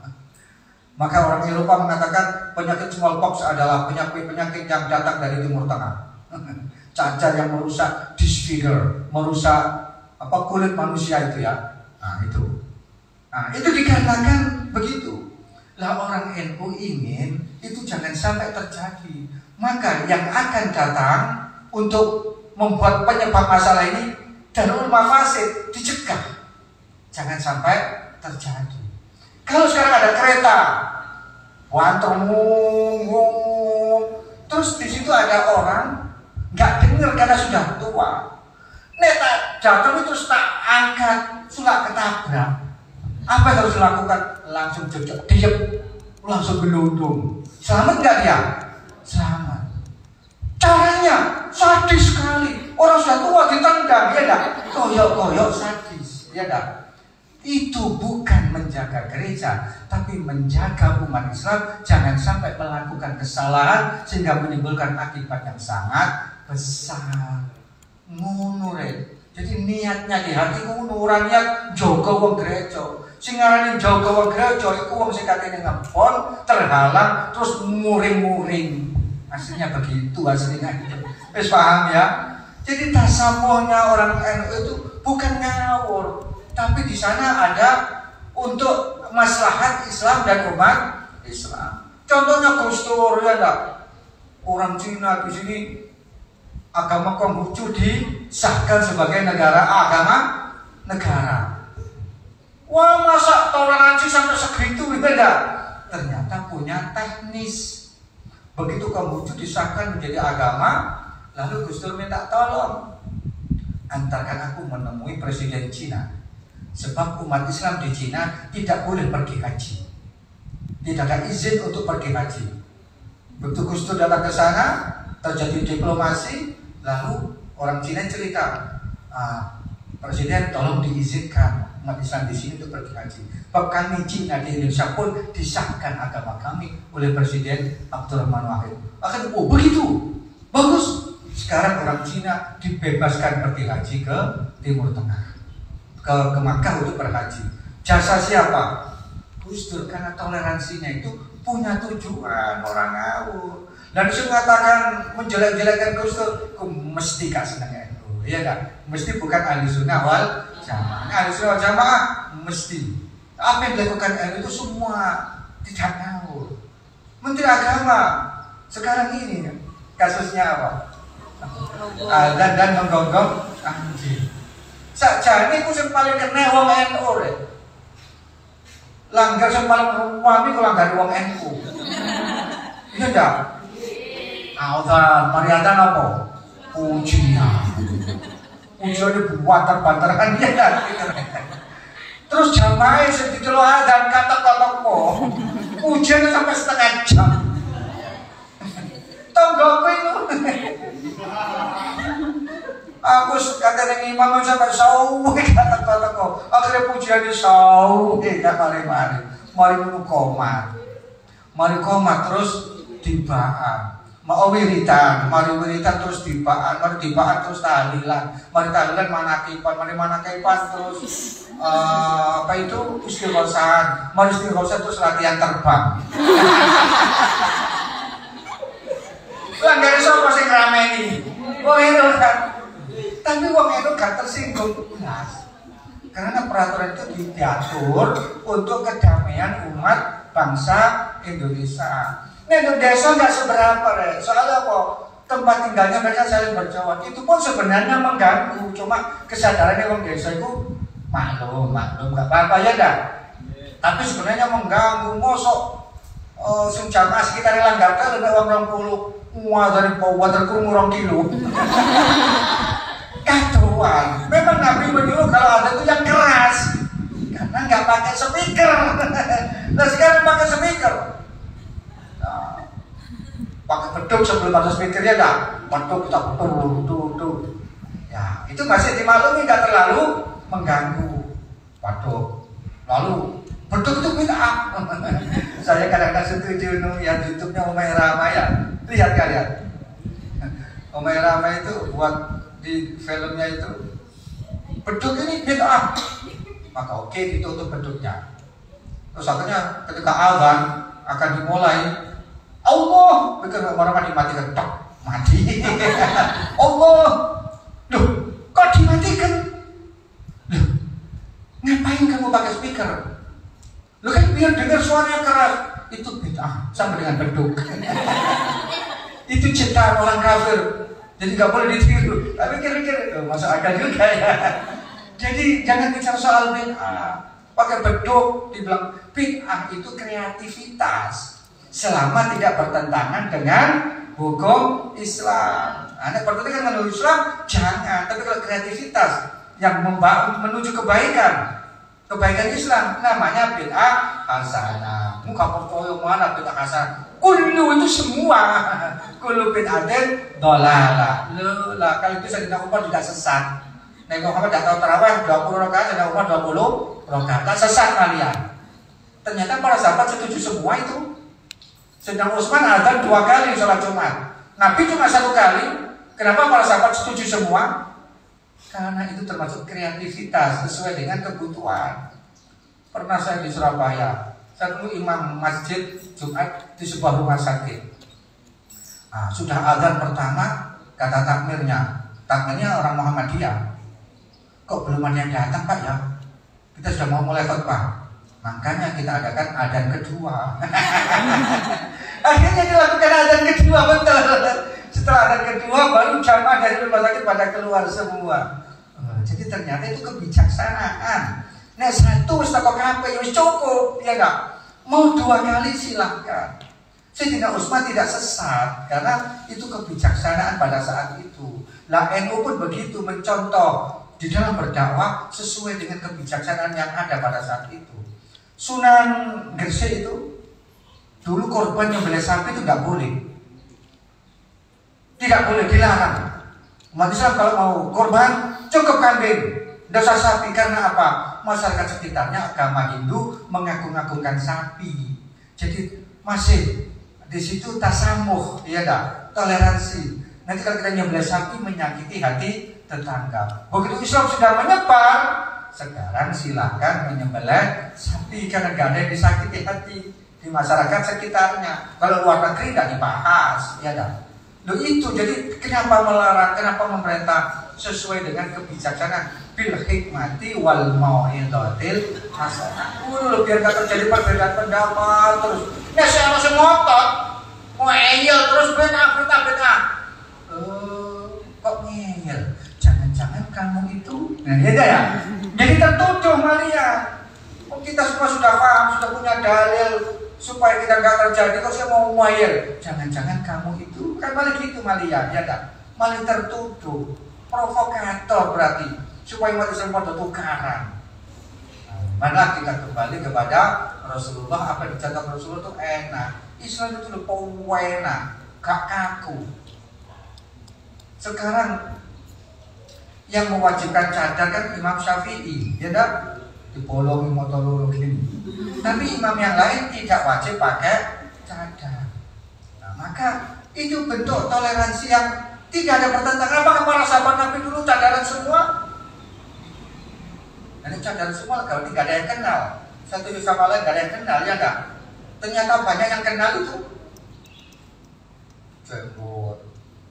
Maka orang Eropa mengatakan penyakit smallpox adalah penyakit-penyakit yang datang dari Timur Tengah. Cacar yang merusak disfigure, merusak apa kulit manusia itu ya. Nah, itu. Nah, itu dikarenakan begitu. Lah orang NU ingin itu jangan sampai terjadi. Maka yang akan datang untuk membuat penyebab masalah ini dan mafasid dicegah. Jangan sampai terjadi. Kalau sekarang ada kereta, wantung, terus di situ ada orang nggak dengar karena sudah tua. Neta jatuh itu tak angkat, sudah ketabrak. Apa yang harus dilakukan? Langsung jejak, diam, langsung gelundung. Selamat nggak dia? Selamat. Caranya sadis sekali. Orang sudah tua ditendang, ya dah. Koyok-koyok sadis, ya dah. Itu bukan menjaga gereja, tapi menjaga umat Islam jangan sampai melakukan kesalahan sehingga menimbulkan akibat yang sangat besar. Ngono Jadi niatnya di hati ngono ora niat wong. Sing ngarani jaga gereja iku wong sing katene ngepon, terhalang terus muring-muring. Aslinya begitu aslinya. Wis paham ya? Jadi tasamuhnya orang NU itu bukan ngawur, tapi di sana ada untuk maslahat Islam dan umat Islam. Contohnya Gus Dur ya enggak? Orang Cina di sini agama Konghucu disahkan sebagai negara agama negara. Wah masa toleransi sampai segitu beda? Ternyata punya teknis. Begitu Konghucu disahkan menjadi agama, lalu Gus Dur minta tolong antarkan aku menemui presiden Cina. Sebab umat Islam di Cina tidak boleh pergi haji. Tidak ada izin untuk pergi haji. Begitu Gus Dur datang ke sana, terjadi diplomasi, Lalu orang Cina cerita, ah, Presiden tolong diizinkan Islam di sini untuk pergi haji. Sebab kami Cina di Indonesia pun disahkan agama kami oleh Presiden Abdurrahman Wahid. Akan oh begitu, bagus. Sekarang orang Cina dibebaskan pergi haji ke Timur Tengah, ke, ke Makkah untuk berhaji. Jasa siapa? Gus Dur karena toleransinya itu punya tujuan orang ngawur dan bisa mengatakan menjelek-jelekkan Gus Dur, mesti gak senang ya kan? Mesti bukan ahli sunnah wal jamaah. Sunnah wal jamaah mesti. Apa yang dilakukan NU itu semua tidak tahu. Menteri Agama sekarang ini kasusnya apa? Ada dan menggonggong anjing. Sakjane iku sing paling kena wong NU rek. Langgar sing paling wami ku langgar wong NU. Iya ndak? Autan, Mariana apa? Pujian. Pujian itu bantar-bantaran dia kan. Terus jamaah sing dicelok dan kata-kata kok. Pujian sampai setengah jam. Tonggoku itu. Aku kata dengan imam sampai sawi kata-kata kok. Akhirnya pujian itu sawi gak mari-mari. Mari komat. Mari komat terus dibaan mau wiritan, mari wiritan terus dibaan, mari dibaan terus tahlilan, mari tahlilan manakipan, mari manakipan terus uh, apa itu istighosan, mari istighosan terus latihan terbang. Lah gak iso apa sing ngrameni. Wong itu kan. Tapi wong itu gak tersinggung belas. Karena peraturan itu diatur untuk kedamaian umat bangsa Indonesia. Nah, desa nggak seberapa, re. Soalnya apa? Tempat tinggalnya mereka saling berjauhan. Itu pun sebenarnya mengganggu. Cuma kesadaran orang desa itu maklum, maklum, nggak apa-apa ya dah. Tapi sebenarnya mengganggu. Mosok oh, sing jamaah sekitar Langgata lebih uang orang puluh. Wah dari bawah terkurung orang kilo. Kacauan. Memang Nabi menyuruh kalau ada itu yang keras. Karena nggak pakai speaker. Nah sekarang pakai speaker pakai beduk sebelum ada speakernya dah. Beduk kita betul betul betul ya itu masih dimaklumi nggak terlalu mengganggu. Waduh. Lalu beduk itu bid'ah saya kadang-kadang setuju yang YouTube-nya Umay Rama ya. Lihat kalian. Umay Rama itu buat di filmnya itu beduk ini bid'ah maka oke ditutup beduknya. Terus akhirnya ketika azan akan dimulai Allah. Pikir orang mati mati tok mati Allah. Loh kok dimatikan loh ngapain kamu pakai speaker? Lo kan biar dengar suaranya keras. Itu bid'ah sama dengan beduk. Itu ciptaan orang kafir. Jadi nggak boleh ditiru. Tapi kira-kira oh, masuk akal juga ya. Jadi jangan bicara soal bid'ah. Pakai beduk dibilang bid'ah itu kreativitas selama tidak bertentangan dengan hukum Islam. Anda bertentangan dengan Islam jangan, tapi kalau kreativitas yang membangun menuju kebaikan, kebaikan Islam namanya bid'ah hasanah. Muka percaya mana bid'ah hasanah? Kullu itu semua. Kullu bid'atin dolala. Lah kalau itu saya Umar tidak sesat. Nabi Muhammad tidak tahu terawih 20 rakaat, Nabi Umar 20 rakaat. Tak sesat kalian. Ternyata para sahabat setuju semua itu. Sedang Utsman ada dua kali sholat Jumat. Nabi cuma satu kali. Kenapa para sahabat setuju semua? Karena itu termasuk kreativitas sesuai dengan kebutuhan. Pernah saya di Surabaya, saya dulu imam masjid Jumat di sebuah rumah sakit. Nah, sudah azan pertama, kata takmirnya, takmirnya orang Muhammadiyah. Kok belum ada yang datang Pak ya? Kita sudah mau mulai khutbah. Makanya kita adakan adan kedua. Akhirnya dilakukan adan kedua betul. Setelah adan kedua baru jamaah dari rumah sakit pada keluar semua. Oh, jadi ternyata itu kebijaksanaan. Nah satu stok HP ya cukup ya enggak. Mau dua kali silahkan. Sayyidina Utsman tidak sesat karena itu kebijaksanaan pada saat itu. Lah NU pun begitu mencontoh di dalam berdakwah sesuai dengan kebijaksanaan yang ada pada saat itu. Sunan Gresik itu dulu korban beli sapi itu tidak boleh. Tidak boleh dilarang. Umat Islam kalau mau korban cukup kambing, dosa sapi karena apa? Masyarakat sekitarnya agama Hindu mengagung-agungkan sapi. Jadi masih di situ tasamuh, ya dah, toleransi. Nanti kalau kita nyembelih sapi menyakiti hati tetangga. Begitu Islam sudah menyebar, sekarang silahkan menyembelih sapi karena gak ada yang disakiti hati di masyarakat sekitarnya. Kalau luar negeri nggak dibahas, ya dah. Loh itu jadi kenapa melarang, kenapa memerintah sesuai dengan kebijaksanaan bil hikmati wal mau'izatil hasanah. Lo biar gak terjadi perbedaan pendapat terus. Ya saya langsung ngotot, mau ngeyel terus beda beda beda. Eh, kok ngeyel? Jangan-jangan kamu itu. Nah, ya ya. Jadi tertuduh Malia. Oh, kita semua sudah paham, sudah punya dalil supaya kita nggak terjadi. Kalau saya mau muayel, jangan-jangan kamu itu kan malah gitu Malia, ya dah. Malah tertuduh, provokator berarti supaya umat Islam pada. Nah, mana kita kembali kepada Rasulullah apa yang Rasulullah itu enak. Islam itu lebih enak, gak kaku. Sekarang yang mewajibkan cadar kan Imam Syafi'i, ya dah dibolongi motor gini. Tapi imam yang lain tidak wajib pakai cadar. Nah, maka itu bentuk toleransi yang tidak ada pertentangan. Apakah para sahabat Nabi dulu cadaran semua? Dan cadaran semua kalau tidak ada yang kenal. Satu sama lain tidak ada yang kenal, ya enggak? Ternyata banyak yang kenal itu. Jenggot.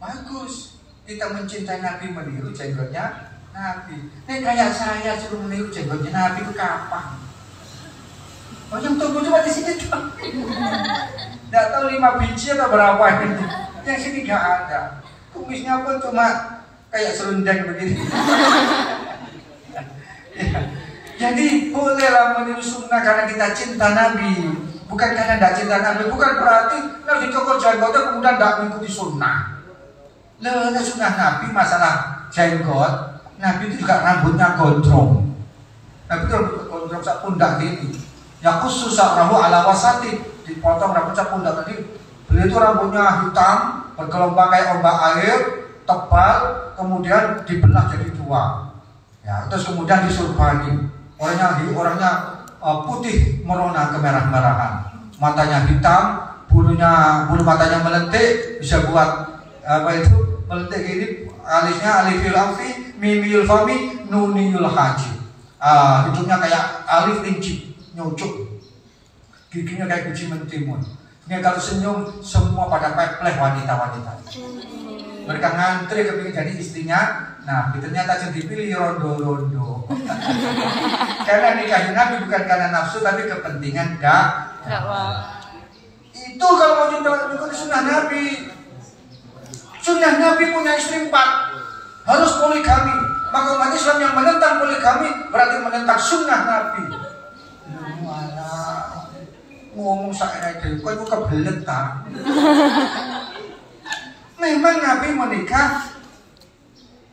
Bagus. Kita mencintai Nabi meniru jenggotnya Nabi. Ini kayak saya suruh meniru jenggotnya Nabi itu kapan? Oh yang tunggu cuma di sini tuh. Tidak tahu lima biji atau berapa ini. Yang sini nggak ada. Kumisnya pun cuma kayak serundeng begini. ya. Jadi bolehlah meniru sunnah karena kita cinta Nabi. Bukan karena tidak cinta Nabi. Bukan berarti Nabi cukur jenggotnya kemudian tidak mengikuti sunnah. Lalu sunnah Nabi masalah jenggot. Nabi itu juga rambutnya gondrong. Nabi itu gondrong sak pundak gini. Ya khusus rahu ala wasati dipotong rambut sak pundak tadi. Beliau itu rambutnya hitam, bergelombang kayak ombak air, tebal, kemudian dibelah jadi dua. Ya, terus kemudian disurbani. Orangnya orangnya uh, putih merona kemerah-merahan. Matanya hitam, bulunya bulu matanya melentik, bisa buat apa itu melentik ini alisnya alifil alfi mimil fami nuniyul haji. Ah hidungnya kayak alif linci nyucuk. Giginya kayak biji mentimun. Ini kalau senyum semua pada pepleh wanita-wanita. Mereka ngantri kepingin jadi istrinya. Nah ternyata yang dipilih rondo-rondo. Karena nikahnya Nabi bukan karena nafsu tapi kepentingan dak itu kalau mau mengikuti sunnah Nabi Sunnah Nabi punya istri empat harus poligami. Maka umat Islam yang menentang poligami berarti menentang sunnah Nabi. Malah ngomong saya itu kok itu kebelet? Memang Nabi menikah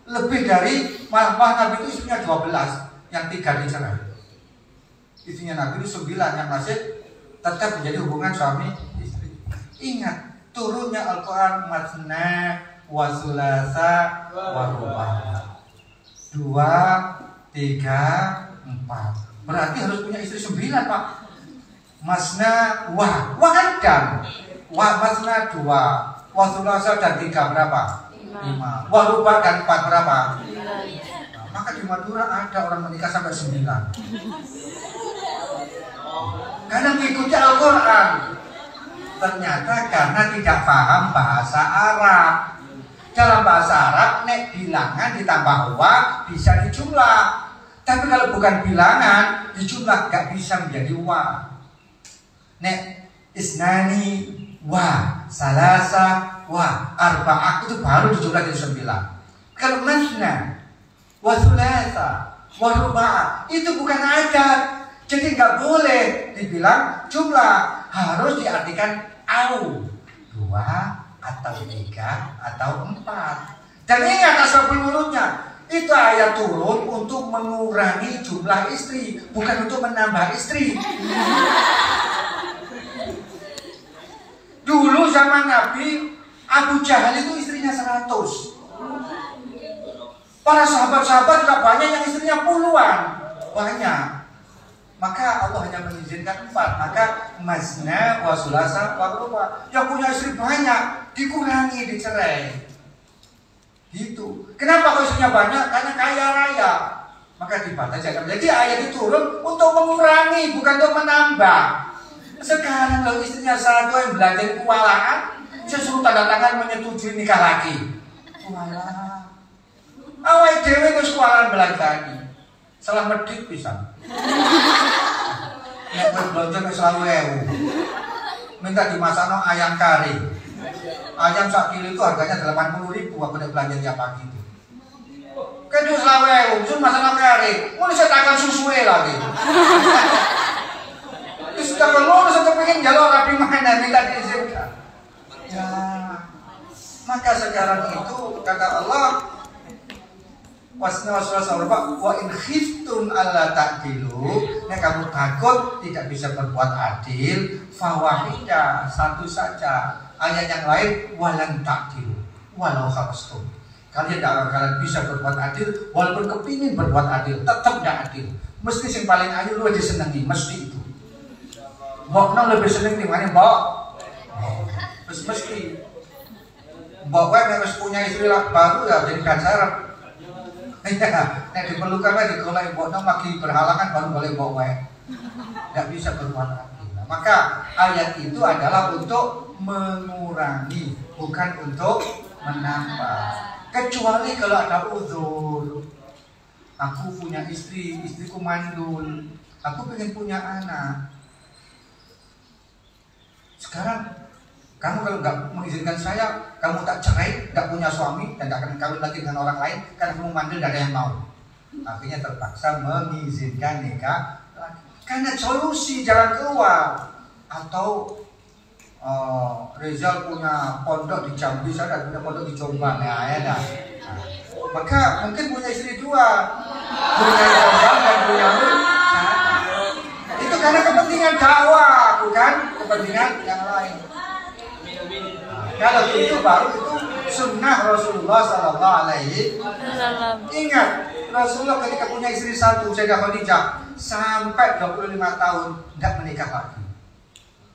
lebih dari malah Nabi itu istrinya 12 yang tiga dicerai. Istrinya Nabi itu 9 yang masih tetap menjadi hubungan suami istri. Ingat, turunnya Al-Quran matna wasulasa warubah dua tiga empat. Berarti harus punya istri sembilan pak. Masna wah wah kan wah masna dua. Wasulasa dan tiga berapa? Lima. Warubah dan empat berapa? Nah, maka di Madura ada orang menikah sampai sembilan. Karena mengikuti Al-Quran ternyata karena tidak paham bahasa Arab. Dalam bahasa Arab, nek bilangan ditambah wa bisa dijumlah. Tapi kalau bukan bilangan, dijumlah gak bisa menjadi wa. Nek isnani wa, salasa wa, arba'ah itu baru dijumlah jadi sembilan. Kalau masna, wa sulasa, wa ruba'ah itu bukan adat. Jadi nggak boleh dibilang jumlah harus diartikan au dua atau tiga atau empat. Dan ingat asal pelulunya itu ayat turun untuk mengurangi jumlah istri, bukan untuk menambah istri. Dulu zaman Nabi Abu Jahal itu istrinya 100 Para sahabat-sahabat juga banyak yang istrinya puluhan Banyak maka Allah hanya mengizinkan empat. Maka masna wasulasa wakruba yang punya istri banyak dikurangi dicerai. Gitu. Kenapa kalau istrinya banyak? Karena kaya raya. Maka dibatasi jadi ayat itu turun untuk mengurangi bukan untuk menambah. Sekarang kalau istrinya satu yang belajar kewalahan saya suruh tanda tangan menyetujui nikah lagi. Kualah awal dewe itu kewalahan belajar salah medit bisa Nek belanja nek selalu ewu. Minta dimasakno ayam kari. Ayam sak kilo itu harganya 80 ribu aku nek belanja tiap pagi itu. Kan duit selawe, sun masalah kare. Mau saya takkan susuwe lagi. Terus sudah kalau saya pengen jalur rapi mana minta diizinkan. Ya, maka sekarang itu kata Allah Wasna wasna sorba wa in khiftum alla ta'dilu. Nah kamu takut tidak bisa berbuat adil Fawahida satu saja. Ayat yang lain walan ta'dilu Walau kharastum Kalian tidak kalian bisa berbuat adil Walaupun kepingin berbuat adil Tetap tidak adil. Mesti yang paling ayu lu disenangi Mesti itu. Mbok lebih seneng nih mana mbok. Mesti. Mbok kan harus punya istri lah baru ya jadi pacaran Iya, nek diperlukan wae digolek mbok nang lagi berhalangan baru boleh mbok wae. Bisa berbuat adil. Nah, maka ayat itu adalah untuk mengurangi, bukan untuk menambah. Kecuali kalau ada uzur. Aku punya istri, istriku mandul. Aku pengen punya anak. Sekarang kamu kalau nggak mengizinkan saya, kamu tak cerai, nggak punya suami, dan nggak akan kawin lagi dengan orang lain, karena kamu mandul dan ada yang mau. Akhirnya terpaksa mengizinkan nikah lagi. Karena solusi jalan keluar. Atau uh, Rizal punya pondok di Jambi, saya punya pondok di Jombang, ya, ya dah. Nah, maka mungkin punya istri dua, punya Jombang dan punya Itu karena kepentingan dakwah, bukan kepentingan yang lain. Kalau itu baru itu sunnah Rasulullah Sallallahu Alaihi Ingat Rasulullah ketika punya istri satu Sayyidah Khadijah sampai 25 tahun tidak menikah lagi.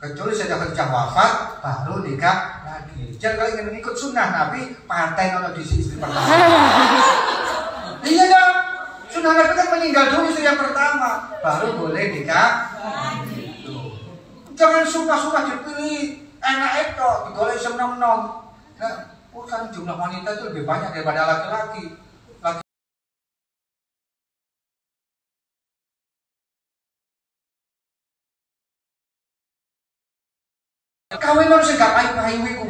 Kecuali Sayyidah Khadijah wafat baru nikah lagi. Jangan kalau ingin mengikut sunnah Nabi pantai kalau di istri pertama. iya dong. Sunnah Nabi kan meninggal dulu istri yang pertama baru boleh nikah. Jangan sunnah-sunnah dipilih enak itu digolek seneng nom nah, kan jumlah wanita itu lebih banyak daripada laki-laki. Laki kawin harus gak payu-payu iku.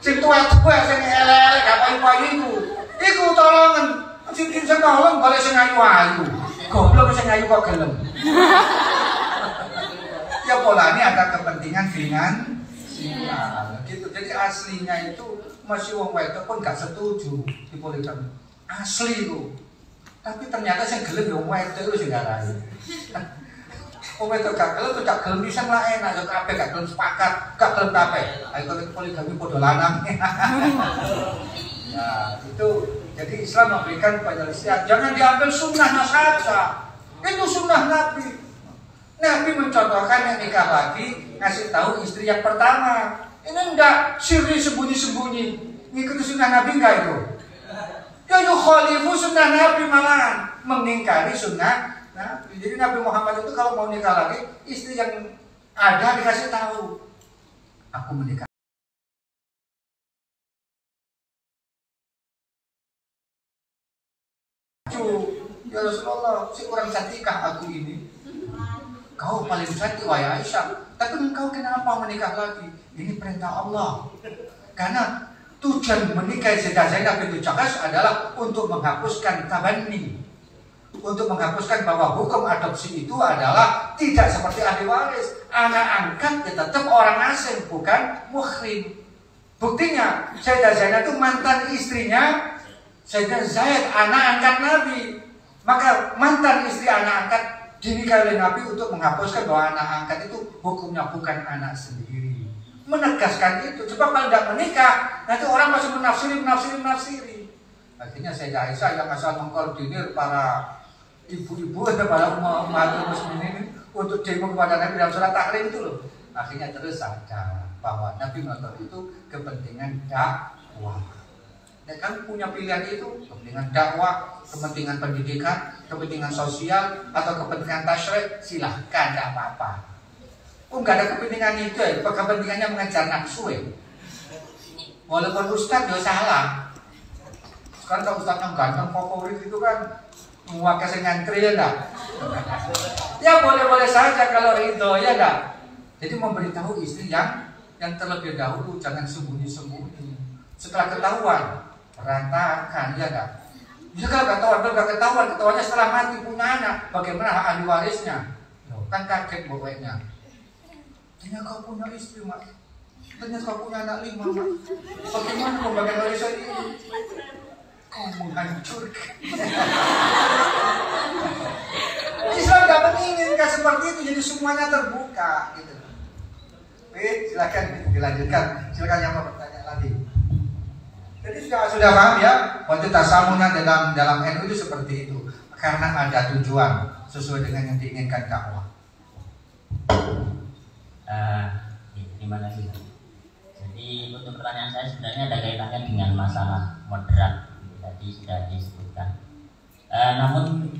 Sing tua-tua sing elek gak payu-payu iku. Iku tolongan. Sing sing nolong golek sing ayu-ayu. Goblok sing ayu kok gelem ya ini ada kepentingan finansial gitu. Jadi aslinya itu masih wong wedok pun gak setuju di poligami asli itu. Tapi ternyata yang gelem ya wong wedok itu sing garai wong wedok gak gelem tuh gak gelem bisa lah enak. Ya kabeh gak gelem sepakat gak gelem kabeh. Ayo kalau poligami podo lanang. Nah itu. Jadi Islam memberikan penyelesaian. Jangan diambil sunnahnya saja itu sunnah Nabi Mencontohkan yang nikah lagi ngasih tahu istri yang pertama. Ini enggak sirri sembunyi-sembunyi. Ngikuti sunnah Nabi enggak itu? Ya yukhalifu sunnah Nabi malah mengingkari sunnah Nabi. Jadi Nabi Muhammad itu kalau mau nikah lagi, istri yang ada dikasih tahu. Aku menikah. Ya Rasulullah, si orang cantikkah aku ini? Kau paling cantik wahai Aisyah. Tapi engkau kenapa menikah lagi? Ini perintah Allah. Karena tujuan menikah Sayyidah Zainab bintu Jakas adalah untuk menghapuskan tabani. Untuk menghapuskan bahwa hukum adopsi itu adalah tidak seperti ahli waris. Anak angkat ya tetap orang asing, bukan muhrim. Buktinya, Sayyidah Zainab itu mantan istrinya Sayyidah Zaid, anak angkat Nabi. Maka mantan istri anak angkat dinikahi oleh Nabi untuk menghapuskan bahwa anak angkat itu hukumnya bukan anak sendiri. Menegaskan itu. Sebab kalau tidak menikah, nanti orang masih menafsiri, menafsiri, menafsiri. Akhirnya saya Aisyah yang asal mengkoordinir para ibu-ibu para umat muslimin untuk demo kepada Nabi dalam surat takrim itu loh. Akhirnya terus sadar bahwa Nabi melakukan itu kepentingan dakwah. Dan kami punya pilihan itu kepentingan dakwah, kepentingan pendidikan, kepentingan sosial atau kepentingan tasyrik silahkan tidak apa-apa. Oh nggak ada kepentingan itu ya, kepentingannya mengejar nafsu ya. Walaupun ustadz ya salah. Sekarang kalau ustadz yang ganteng favorit itu kan mewakil ngantri ya enggak? ya boleh-boleh saja kalau itu ya enggak? Jadi memberitahu istri yang yang terlebih dahulu jangan sembunyi-sembunyi. Setelah ketahuan berantakan ya enggak? Bisa kalau ketahuan, kalau ketahuan, ketahuannya setelah mati punya anak, bagaimana hak ahli warisnya? Kan kaget bokeknya. Ternyata kau punya istri, mak. Ternyata kau punya anak lima, mak. Bagaimana pembagian warisan ini? Kau menghancurkan. Islam tidak menginginkan seperti itu, jadi semuanya terbuka, gitu. Wait, silakan dilanjutkan. Silakan yang mau bertanya lagi. Jadi sudah sudah paham ya, waktu tasamunya dalam dalam NU itu seperti itu, karena ada tujuan sesuai dengan yang diinginkan dakwah. Eh, ya, terima kasih. Jadi untuk pertanyaan saya sebenarnya ada kaitannya dengan masalah moderat tadi sudah disebutkan. Eh, namun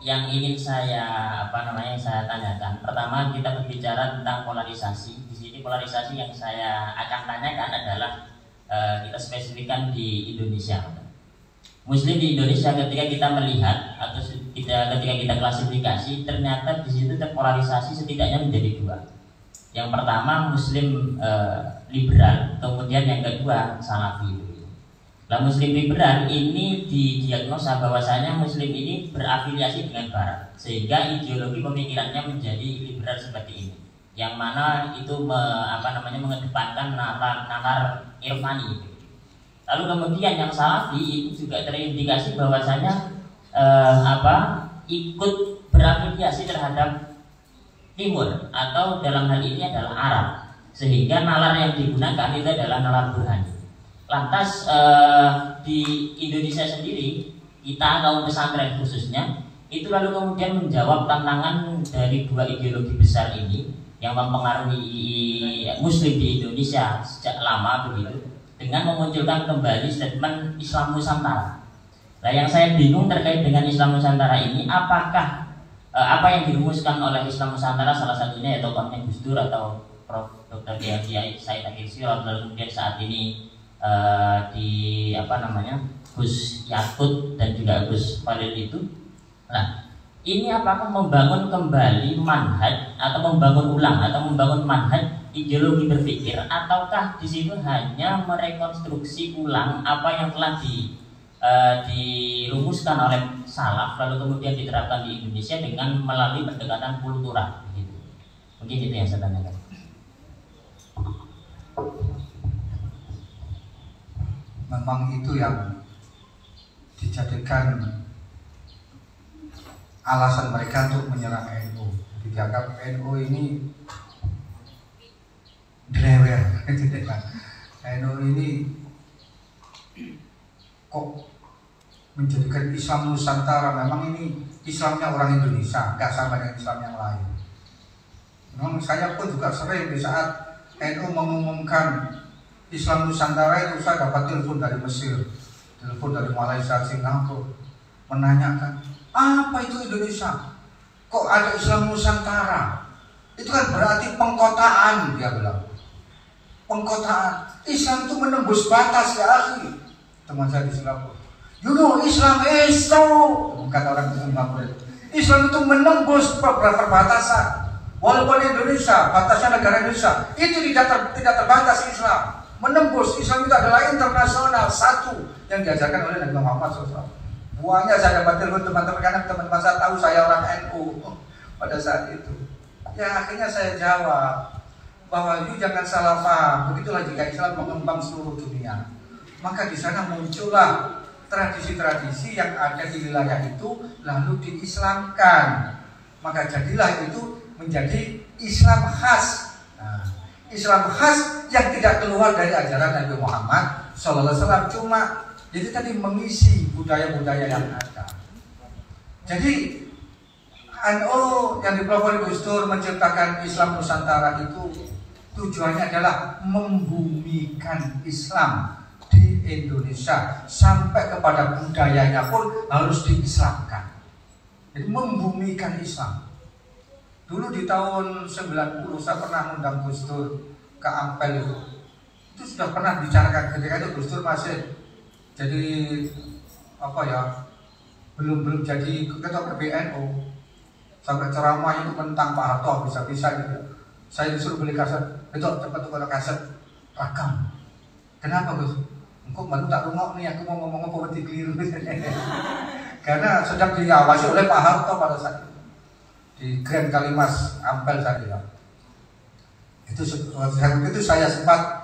yang ingin saya apa namanya saya tanyakan, pertama kita berbicara tentang polarisasi. Di sini polarisasi yang saya akan tanyakan adalah eh, kita spesifikkan di Indonesia. Muslim di Indonesia ketika kita melihat atau kita ketika kita klasifikasi ternyata di situ terpolarisasi setidaknya menjadi dua. Yang pertama Muslim eh, liberal, kemudian yang kedua Salafi. Nah Muslim liberal ini didiagnosa bahwasanya Muslim ini berafiliasi dengan Barat, sehingga ideologi pemikirannya menjadi liberal seperti ini. Yang mana itu me, apa namanya mengedepankan nalar nalar irfani. Lalu kemudian yang Salafi itu juga terindikasi bahwasanya eh, apa ikut berafiliasi terhadap timur atau dalam hal ini adalah Arab. Sehingga nalar yang digunakan itu adalah nalar burhani. Lantas eh, di Indonesia sendiri kita kaum pesantren khususnya itu lalu kemudian menjawab tantangan dari dua ideologi besar ini yang mempengaruhi Muslim di Indonesia sejak lama begitu dengan memunculkan kembali statement Islam Nusantara. Nah yang saya bingung terkait dengan Islam Nusantara ini apakah eh, apa yang dirumuskan oleh Islam Nusantara salah satunya yaitu Konten Gus Dur atau Prof. Dr. Kiai Said Akhil Sirot lalu kemudian saat ini eh, di apa namanya Gus Yakut dan juga Gus Falil itu. Nah, ini apakah membangun kembali manhaj atau membangun ulang atau membangun manhaj ideologi berpikir ataukah di situ hanya merekonstruksi ulang apa yang telah di eh, dirumuskan oleh salaf lalu kemudian diterapkan di Indonesia dengan melalui pendekatan kultural gitu. Mungkin itu yang saya tanyakan. Memang itu yang dijadikan alasan mereka untuk menyerang NU. Dianggap NU ini drewer. NU ini kok menjadikan Islam Nusantara memang ini Islamnya orang Indonesia, nggak sama dengan Islam yang lain. Memang saya pun juga sering di saat NU mengumumkan Islam Nusantara itu saya dapat telepon dari Mesir, telepon dari Malaysia, Singapura, menanyakan apa itu Indonesia? Kok ada Islam Nusantara? Itu kan berarti pengkotaan dia bilang. Pengkotaan. Islam itu menembus batas ya akhi. Teman saya di Singapura. You know Islam is so kata orang di Singapura. Islam itu menembus perbatasan. Walaupun Indonesia, batasnya negara Indonesia, itu tidak ter, tidak terbatas Islam. Menembus Islam itu adalah internasional satu yang diajarkan oleh Nabi Muhammad SAW. Buahnya saya dapat telepon teman-teman karena teman-teman saya tahu saya orang NU pada saat itu. Ya akhirnya saya jawab bahwa you jangan salah paham. Begitulah jika Islam mengembang seluruh dunia. Maka di sana muncullah tradisi-tradisi yang ada di wilayah itu lalu diislamkan. Maka jadilah itu menjadi Islam khas. Nah, Islam khas yang tidak keluar dari ajaran Nabi Muhammad SAW cuma jadi tadi mengisi budaya-budaya yang ada. Jadi NU yang dipelopori Gus Dur menciptakan Islam Nusantara itu tujuannya adalah membumikan Islam di Indonesia sampai kepada budayanya pun harus diislamkan. Jadi membumikan Islam. Dulu di tahun 90 saya pernah mengundang Gus Dur ke Ampel itu. Itu sudah pernah bicarakan ketika itu Gus Dur masih jadi apa ya belum belum jadi ketua PBNU sampai ceramah itu tentang Pak Harto bisa-bisa gitu. Saya disuruh beli kaset. Itu cepat tukar kaset rakam kenapa Gus? Kok baru tak rungok nih? Aku mau ngomong apa berarti keliru. Karena sedang diawasi oleh Pak Harto pada saat itu. Di Grand Kalimas Ampel tadi ya. Itu itu saya sempat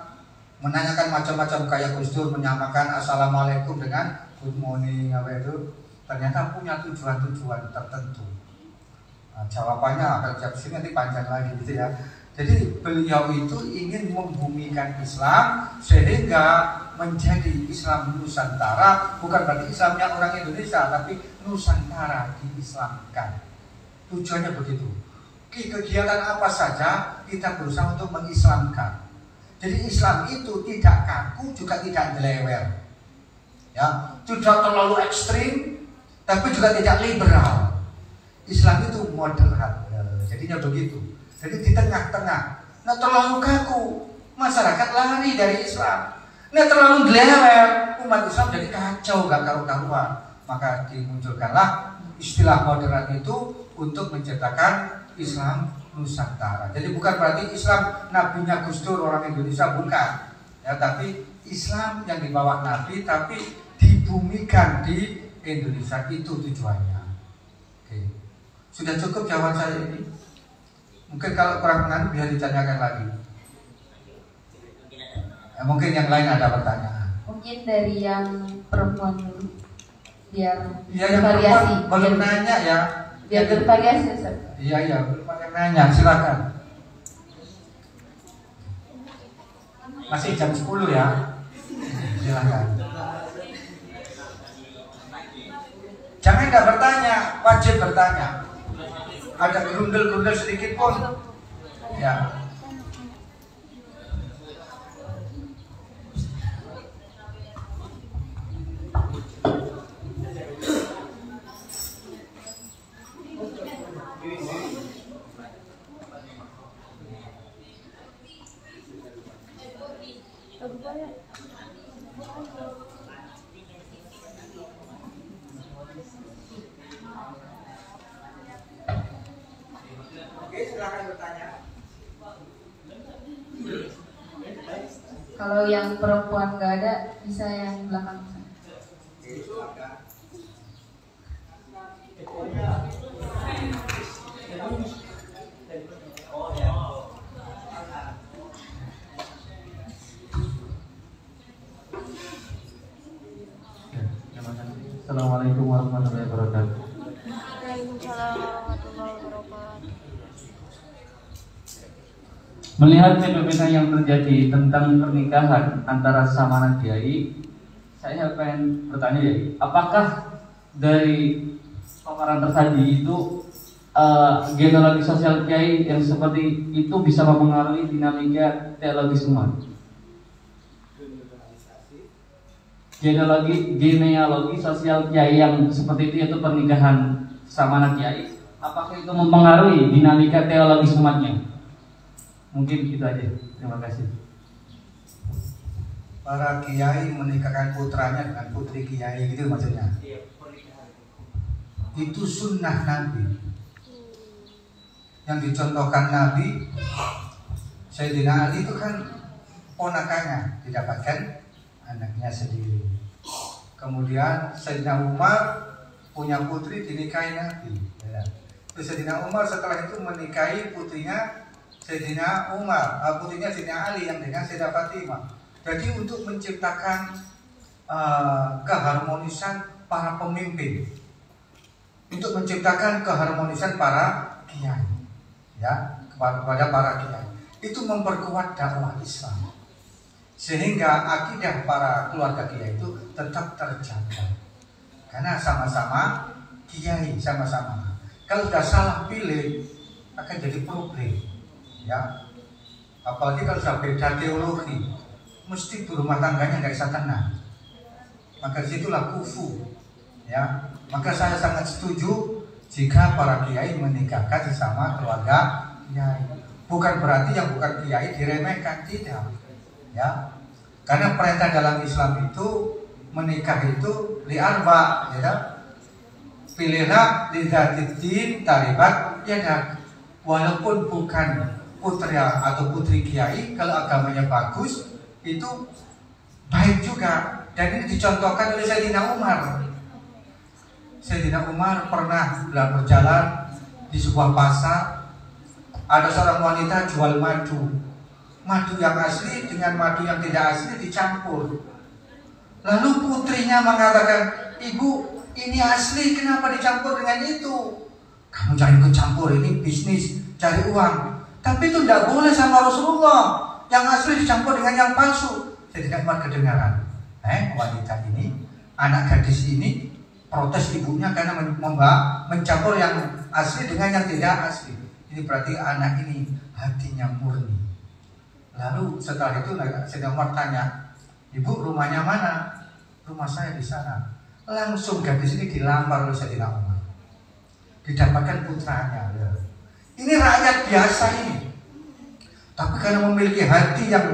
menanyakan macam-macam kayak Gus Dur menyamakan assalamualaikum dengan good morning apa itu ternyata punya tujuan-tujuan tertentu. Nah, jawabannya akan jawab sini nanti panjang lagi gitu ya. Jadi beliau itu ingin membumikan Islam sehingga menjadi Islam Nusantara bukan berarti Islamnya orang Indonesia tapi Nusantara diislamkan. Tujuannya begitu. Ke- Kegiatan apa saja kita berusaha untuk mengislamkan. Jadi Islam itu tidak kaku juga tidak nyelewer. Ya, tidak terlalu ekstrim tapi juga tidak liberal. Islam itu moderat. Ya, Jadinya begitu. Jadi di tengah-tengah. Nah terlalu kaku, masyarakat lari dari Islam. Nah terlalu lewer, umat Islam jadi kacau gak karu-karuan. Maka dimunculkanlah istilah moderat itu untuk menciptakan Islam Nusantara. Jadi bukan berarti Islam nabinya Gus Dur orang Indonesia bukan. Ya, tapi Islam yang dibawa Nabi tapi dibumikan di Indonesia itu tujuannya. Oke. Sudah cukup jawaban saya ini. Mungkin kalau kurang mengerti bisa ditanyakan lagi. Ya, mungkin yang lain ada pertanyaan. Mungkin dari yang perempuan dulu. Biar Iya yang perempuan belum Biar- nanya ya. Biar bervariasi Ustaz. Iya iya belum ada yang nanya silakan. Masih jam 10 ya. Silakan. Jangan nggak bertanya, wajib bertanya. Ada gerundel-gerundel sedikit pun. Ya. Kalau yang perempuan nggak ada, bisa yang belakang sana. Oke, silakan. Assalamualaikum warahmatullahi wabarakatuh. Waalaikumsalam warahmatullahi wabarakatuh. Melihat fenomena yang terjadi tentang pernikahan antara sesama kiai, saya pengen bertanya ya, apakah dari paparan tersaji itu eh, genealogi sosial kiai yang seperti itu bisa mempengaruhi dinamika teologis umat? Genealogi genealogi sosial kiai yang seperti itu yaitu pernikahan anak kiai, apakah itu mempengaruhi dinamika teologis umatnya? Mungkin itu aja. Terima kasih. Para kiai menikahkan putranya dengan putri kiai gitu maksudnya. Itu sunnah Nabi. Yang dicontohkan Nabi Sayyidina Ali itu kan ponakannya didapatkan anaknya sendiri. Kemudian Sayyidina Umar punya putri dinikahi Nabi. Ya. Terus Sayyidina Umar setelah itu menikahi putrinya Sayyidina Umar, uh, putrinya Sayyidina Ali yang dengan Sayyidah Fatimah. Jadi untuk menciptakan uh, keharmonisan para pemimpin, untuk menciptakan keharmonisan para kiai, ya kepada para kiai, itu memperkuat dakwah Islam, sehingga akidah para keluarga kiai itu tetap terjaga, karena sama-sama kiai sama-sama. Kalau sudah salah pilih akan jadi problem, ya. Apalagi kalau sudah beda teologi, mesti berumah tangganya nggak bisa tenang. Maka di situlah kufu, ya. Maka saya sangat setuju jika para kiai menikahkan sesama keluarga kiai. Bukan berarti yang bukan kiai diremehkan, tidak. Ya. Karena perintah dalam Islam itu menikah itu li arba, ya. Pilihlah lidatiddin taribat yadak. Walaupun bukan putra atau putri kiai, kalau agamanya bagus, itu baik juga dan ini dicontohkan oleh Sayyidina Umar. Sayyidina Umar pernah berjalan di sebuah pasar ada seorang wanita jual madu. Madu yang asli dengan madu yang tidak asli dicampur. Lalu putrinya mengatakan, "Ibu, ini asli, kenapa dicampur dengan itu?" Kamu jangan ikut campur, ini bisnis, cari uang. Tapi itu tidak boleh sama Rasulullah. Yang asli dicampur dengan yang palsu. Saya tidak Umar kedengaran. Eh, wanita ini, anak gadis ini protes ibunya karena mencampur yang asli dengan yang tidak asli. Ini berarti anak ini hatinya murni. Lalu setelah itu Sayyidina Umar tanya, Ibu rumahnya mana? Rumah saya di sana. Langsung gadis ini dilamar oleh Sayyidina Umar. Didapatkan putranya. Ini rakyat biasa ini. Tapi karena memiliki hati yang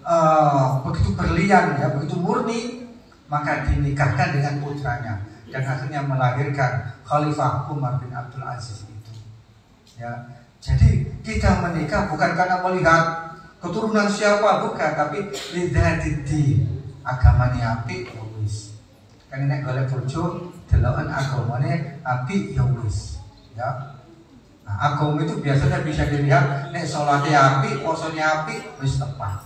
uh, begitu berlian, ya, begitu murni, maka dinikahkan dengan putranya dan akhirnya melahirkan Khalifah Umar bin Abdul Aziz itu. Ya, jadi kita menikah bukan karena melihat keturunan siapa bukan, tapi lidah didi agamanya api ya wis. Kan nek golek bojo deloken agamane api ya wis. Ya, Nah, agama itu biasanya bisa dilihat nek sholatnya api, posenya api, wis tepat.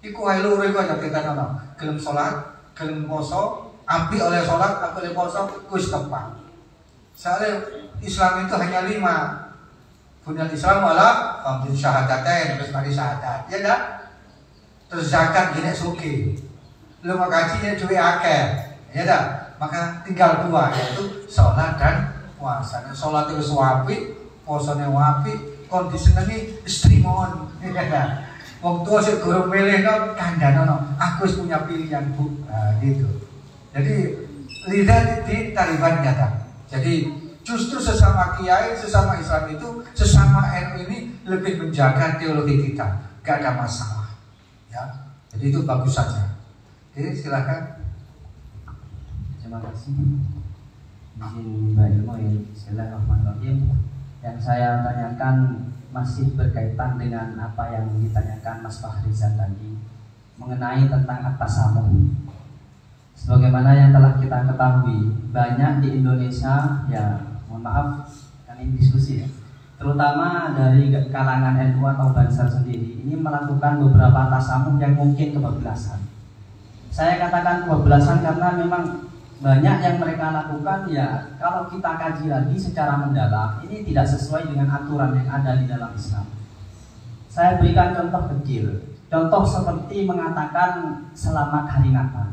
Iku ae iku aja kita nono. Gelem sholat, gelem poso, api oleh sholat, api oleh poso, wis tepat. Soalnya Islam itu hanya lima. Punya Islam wala famdin syahadatain terus mari syahadat, ya dah. Terus zakat gini suki. Lu mau kaji ini duit akeh, ya dah. Maka tinggal dua yaitu sholat dan puasa. Nek salat terus wapi, posone wapi, kon disenengi istri mohon. Wong tua sih guru milih no kandhanono. Aku wis punya pilihan bu, nah, gitu. Jadi lidah di Taliban nyata. Jadi justru sesama kiai, sesama Islam itu, sesama NU ini lebih menjaga teologi kita. Gak ada masalah. Ya, jadi itu bagus saja. Oke, silakan. Terima kasih izin Mbak Ilmu ya Bismillahirrahmanirrahim. Yang saya tanyakan masih berkaitan dengan apa yang ditanyakan Mas Fahrizan tadi mengenai tentang atas samu sebagaimana yang telah kita ketahui banyak di Indonesia ya mohon maaf ini diskusi ya. Terutama dari kalangan NU atau Banser sendiri ini melakukan beberapa tasamuh yang mungkin kebablasan. Saya katakan kebablasan karena memang banyak yang mereka lakukan ya kalau kita kaji lagi secara mendalam ini tidak sesuai dengan aturan yang ada di dalam Islam. Saya berikan contoh kecil, contoh seperti mengatakan selamat hari Natal.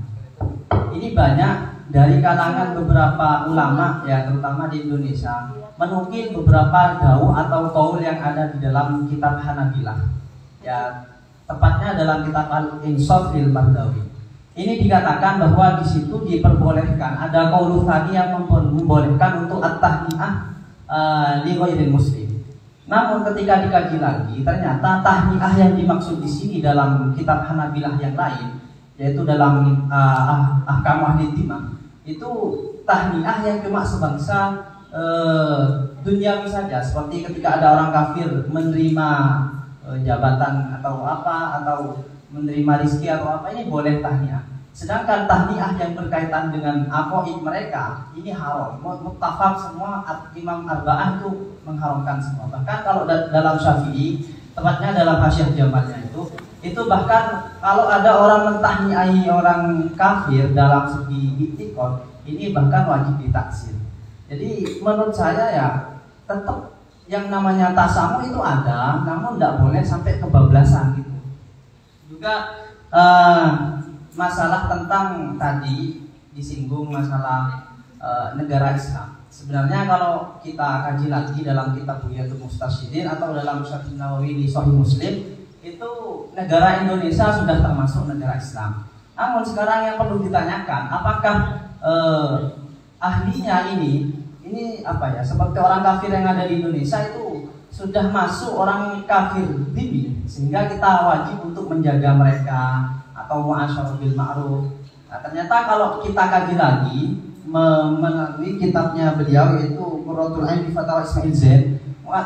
Ini banyak dari kalangan beberapa ulama ya terutama di Indonesia menukil beberapa dau atau kaul yang ada di dalam kitab Hanabilah. Ya tepatnya dalam kitab Al-Insaf fil Mardawi ini dikatakan bahwa di situ diperbolehkan ada kaulu tadi yang membolehkan untuk at-tahniah uh, li muslim. Namun ketika dikaji lagi ternyata tahniah yang dimaksud di sini dalam kitab Hanabilah yang lain yaitu dalam uh, ahkam ahli timah itu tahniah yang cuma sebangsa uh, duniawi saja seperti ketika ada orang kafir menerima uh, jabatan atau apa atau menerima rizki atau apa ini boleh tahniah. Sedangkan tahniah yang berkaitan dengan akoid mereka ini haram. Muttafaq semua Imam Arba'ah itu mengharamkan semua. Bahkan kalau dalam Syafi'i, tepatnya dalam hasyah jamalnya itu, itu bahkan kalau ada orang mentahniai orang kafir dalam segi itikot, ini bahkan wajib ditaksir. Jadi menurut saya ya tetap yang namanya tasamu itu ada, namun tidak boleh sampai kebablasan gitu juga uh, masalah tentang tadi disinggung masalah uh, negara Islam. Sebenarnya kalau kita kaji lagi dalam kitab Buyatul Mustashidin atau dalam Syarh Nawawi di Sahih Muslim itu negara Indonesia sudah termasuk negara Islam. Namun sekarang yang perlu ditanyakan apakah uh, ahlinya ini ini apa ya seperti orang kafir yang ada di Indonesia itu sudah masuk orang kafir bibi sehingga kita wajib menjaga mereka atau muasyarah bil ma'ruf. Nah, ternyata kalau kita kaji lagi melalui kitabnya beliau yaitu Qurratul Ain di Fatwa Ismail Zain,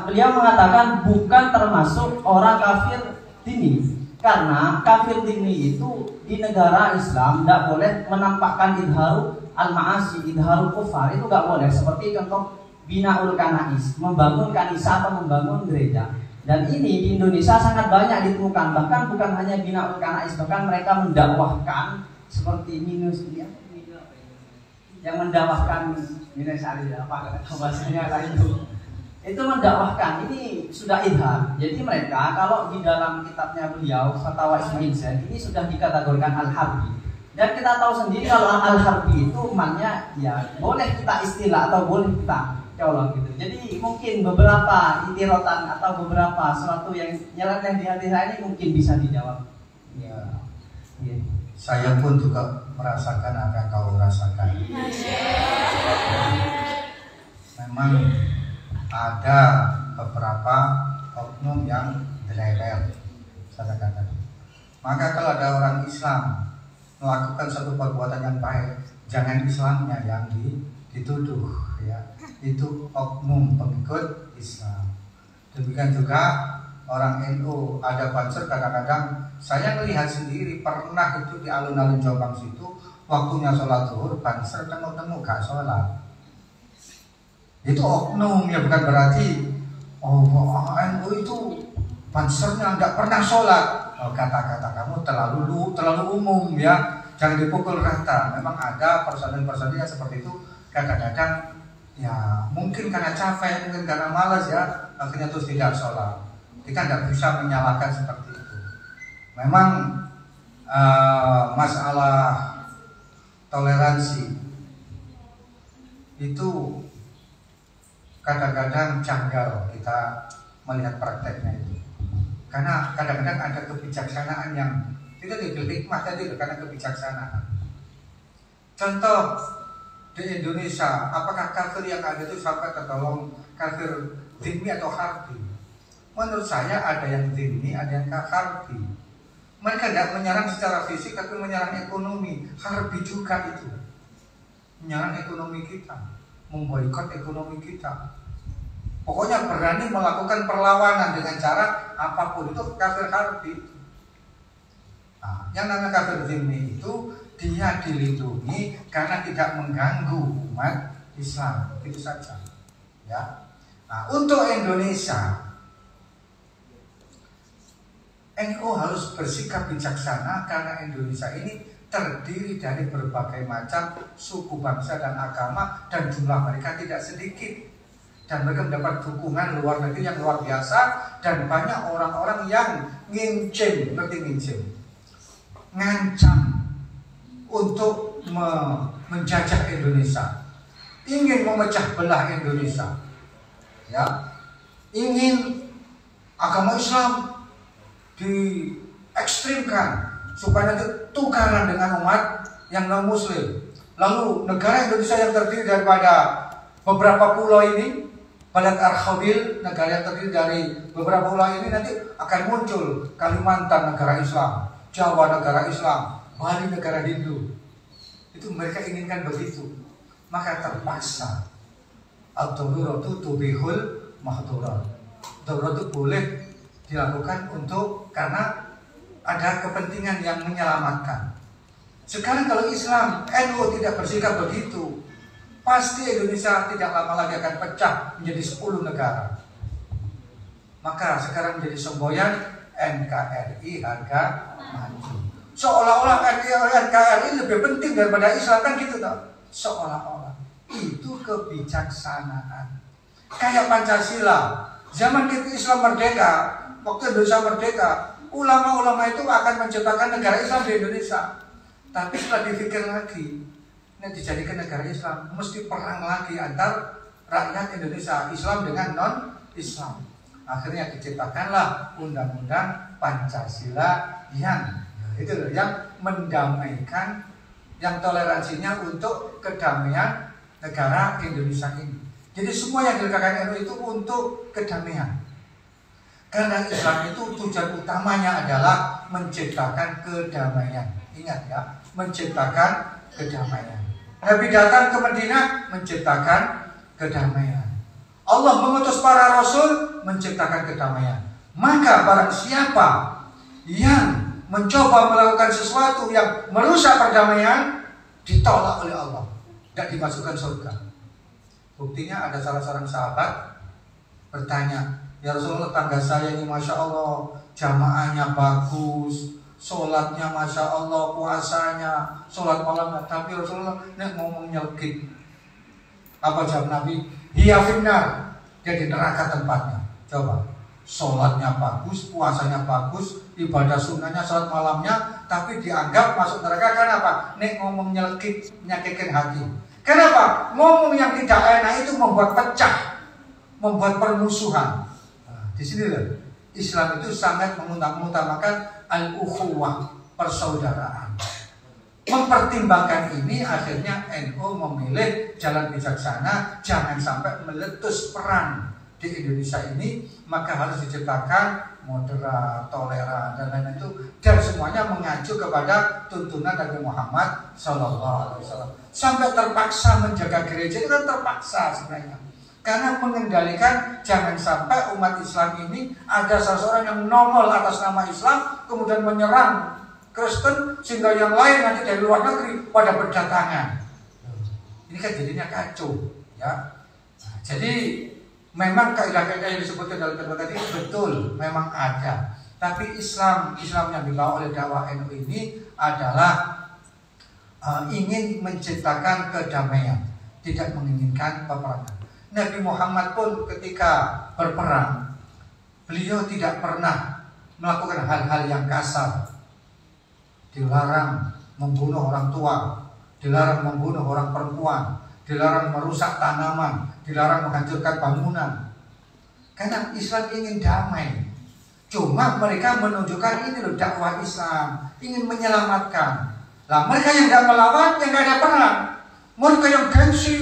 beliau mengatakan bukan termasuk orang kafir dini. Karena kafir dini itu di negara Islam tidak boleh menampakkan idharu al-ma'asi, idharu kufar itu nggak boleh. Seperti contoh binaul kanais, membangun kanisa atau membangun gereja. Dan ini di Indonesia sangat banyak ditemukan, bahkan bukan hanya binaul kanais, bahkan mereka mendakwahkan seperti minus ini yang mendakwahkan minus apa bahasanya itu? Itu mendakwahkan. Ini sudah idhar jadi mereka kalau di dalam kitabnya beliau Fatwa Ismail ini sudah dikategorikan al-harbi. Dan kita tahu sendiri kalau al-harbi itu maknanya ya boleh kita istilah atau boleh kita colok gitu jadi mungkin beberapa itirotan atau beberapa sesuatu yang nyeleneh di hati saya ini mungkin bisa dijawab Ya, ya. saya pun juga merasakan apa yang kau rasakan. Memang ada beberapa oknum yang deleler, saya katakan. Maka kalau ada orang Islam melakukan satu perbuatan yang baik, jangan Islamnya yang di- dituduh, ya. Itu oknum pengikut Islam. Demikian juga orang NU ada banser kadang-kadang saya melihat sendiri pernah itu di alun-alun Jombang situ waktunya sholat zuhur banser tengok-tengok gak sholat. Itu oknum ya bukan berarti oh NU itu bansernya nggak pernah sholat. Oh, kata-kata kamu terlalu lu terlalu umum ya. Jangan dipukul rata. Memang ada personil-personil yang seperti itu. Kadang-kadang ya mungkin karena capek mungkin karena malas ya akhirnya terus tidak sholat. Kita nggak bisa menyalahkan seperti itu. Memang eh, masalah toleransi itu kadang-kadang janggal kita melihat prakteknya itu. Karena kadang-kadang ada kebijaksanaan yang tidak dibil hikmah tadi karena kebijaksanaan. Contoh di Indonesia apakah kafir yang ada itu sampai tergolong kafir dini atau harbi? Menurut saya ada yang dini ada yang harbi. Mereka tidak menyerang secara fisik tapi menyerang ekonomi. Harbi juga itu. Menyerang ekonomi kita memboikot ekonomi kita. Pokoknya berani melakukan perlawanan dengan cara apa pun itu kafir harbi nah, yang namanya kafir zimmi itu dia dilindungi karena tidak mengganggu umat Islam. Itu saja. Ya. Nah untuk Indonesia NU harus bersikap bijaksana karena Indonesia ini terdiri dari berbagai macam suku bangsa dan agama dan jumlah mereka tidak sedikit. Dan mereka mendapat dukungan luar negeri yang luar biasa dan banyak orang-orang yang ngincim, ngerti ngincim, ngancam untuk me- menjajah Indonesia, ingin memecah belah Indonesia, ya, ingin agama Islam diekstrimkan supaya nanti tukaran dengan umat yang non muslim. Lalu negara Indonesia yang terdiri daripada beberapa pulau ini, Balad Arkhabil, negara yang terdiri dari beberapa pulau ini nanti akan muncul Kalimantan negara Islam, Jawa negara Islam, Bali negara Hindu. Itu mereka inginkan begitu. Maka terpaksa Al-Daruratu tubihul mahdurat. Darurat itu boleh dilakukan untuk karena ada kepentingan yang menyelamatkan. Sekarang kalau Islam NU tidak bersikap begitu, pasti Indonesia tidak lama lagi akan pecah menjadi 10 negara. Maka sekarang menjadi semboyan NKRI harga mati. Seolah-olah NKRI lebih penting daripada Islam kan gitu toh. Seolah-olah itu kebijaksanaan. Kayak Pancasila, zaman kita Islam merdeka, waktu Indonesia merdeka, ulama-ulama itu akan menciptakan negara Islam di Indonesia. Tapi setelah dipikir lagi, ini dijadikan negara Islam, mesti perang lagi antar rakyat Indonesia, Islam dengan non-Islam. Akhirnya diciptakanlah Undang-Undang Pancasila yang itu loh, yang mendamaikan, yang toleransinya untuk kedamaian negara Indonesia ini. Jadi semua yang dilakukan NU itu untuk kedamaian. Karena Islam itu tujuan utamanya adalah menciptakan kedamaian. Ingat ya, menciptakan kedamaian. Nabi datang ke Madinah menciptakan kedamaian. Allah mengutus para rasul menciptakan kedamaian. Maka barang siapa yang mencoba melakukan sesuatu yang merusak perdamaian ditolak oleh Allah, tidak dimasukkan surga. Buktinya ada salah seorang sahabat bertanya, ya Rasulullah tangga saya ini masya Allah jamaahnya bagus, sholatnya masya Allah, puasanya, sholat malamnya, tapi Rasulullah ini ngomong nyelkit. Apa jawab Nabi? Hiya finnar, dia di neraka tempatnya. Coba, sholatnya bagus, puasanya bagus, ibadah sunnahnya, sholat malamnya, tapi dianggap masuk neraka karena apa? Nek ngomong nyelkit, nyakitin hati. Kenapa? Ngomong yang tidak enak itu membuat pecah, membuat permusuhan. Nah, di sini loh, Islam itu sangat mengutamakan al-ukhuwah, persaudaraan. Mempertimbangkan ini akhirnya NU memilih jalan bijaksana jangan sampai meletus perang di Indonesia ini maka harus diciptakan moderat, toleran dan lain-lain itu dan semuanya mengacu kepada tuntunan Nabi Muhammad Shallallahu Alaihi Wasallam sampai terpaksa menjaga gereja itu kan terpaksa sebenarnya karena mengendalikan jangan sampai umat Islam ini ada seseorang yang nongol atas nama Islam kemudian menyerang Kristen sehingga yang lain nanti dari luar negeri pada berdatangan. Ini kan jadinya kacau, ya. Nah, jadi memang kaidah-kaidah yang disebutkan dalam kedua tadi betul, memang ada. Tapi Islam, Islam yang dibawa oleh dakwah NU ini adalah uh, ingin menciptakan kedamaian, tidak menginginkan peperangan. Nabi Muhammad pun ketika berperang, beliau tidak pernah melakukan hal-hal yang kasar, dilarang membunuh orang tua, dilarang membunuh orang perempuan, dilarang merusak tanaman, dilarang menghancurkan bangunan. Karena Islam ingin damai. Cuma mereka menunjukkan ini loh dakwah Islam, ingin menyelamatkan. Lah mereka yang tidak melawan, yang tidak ada perang. Mereka yang gengsi,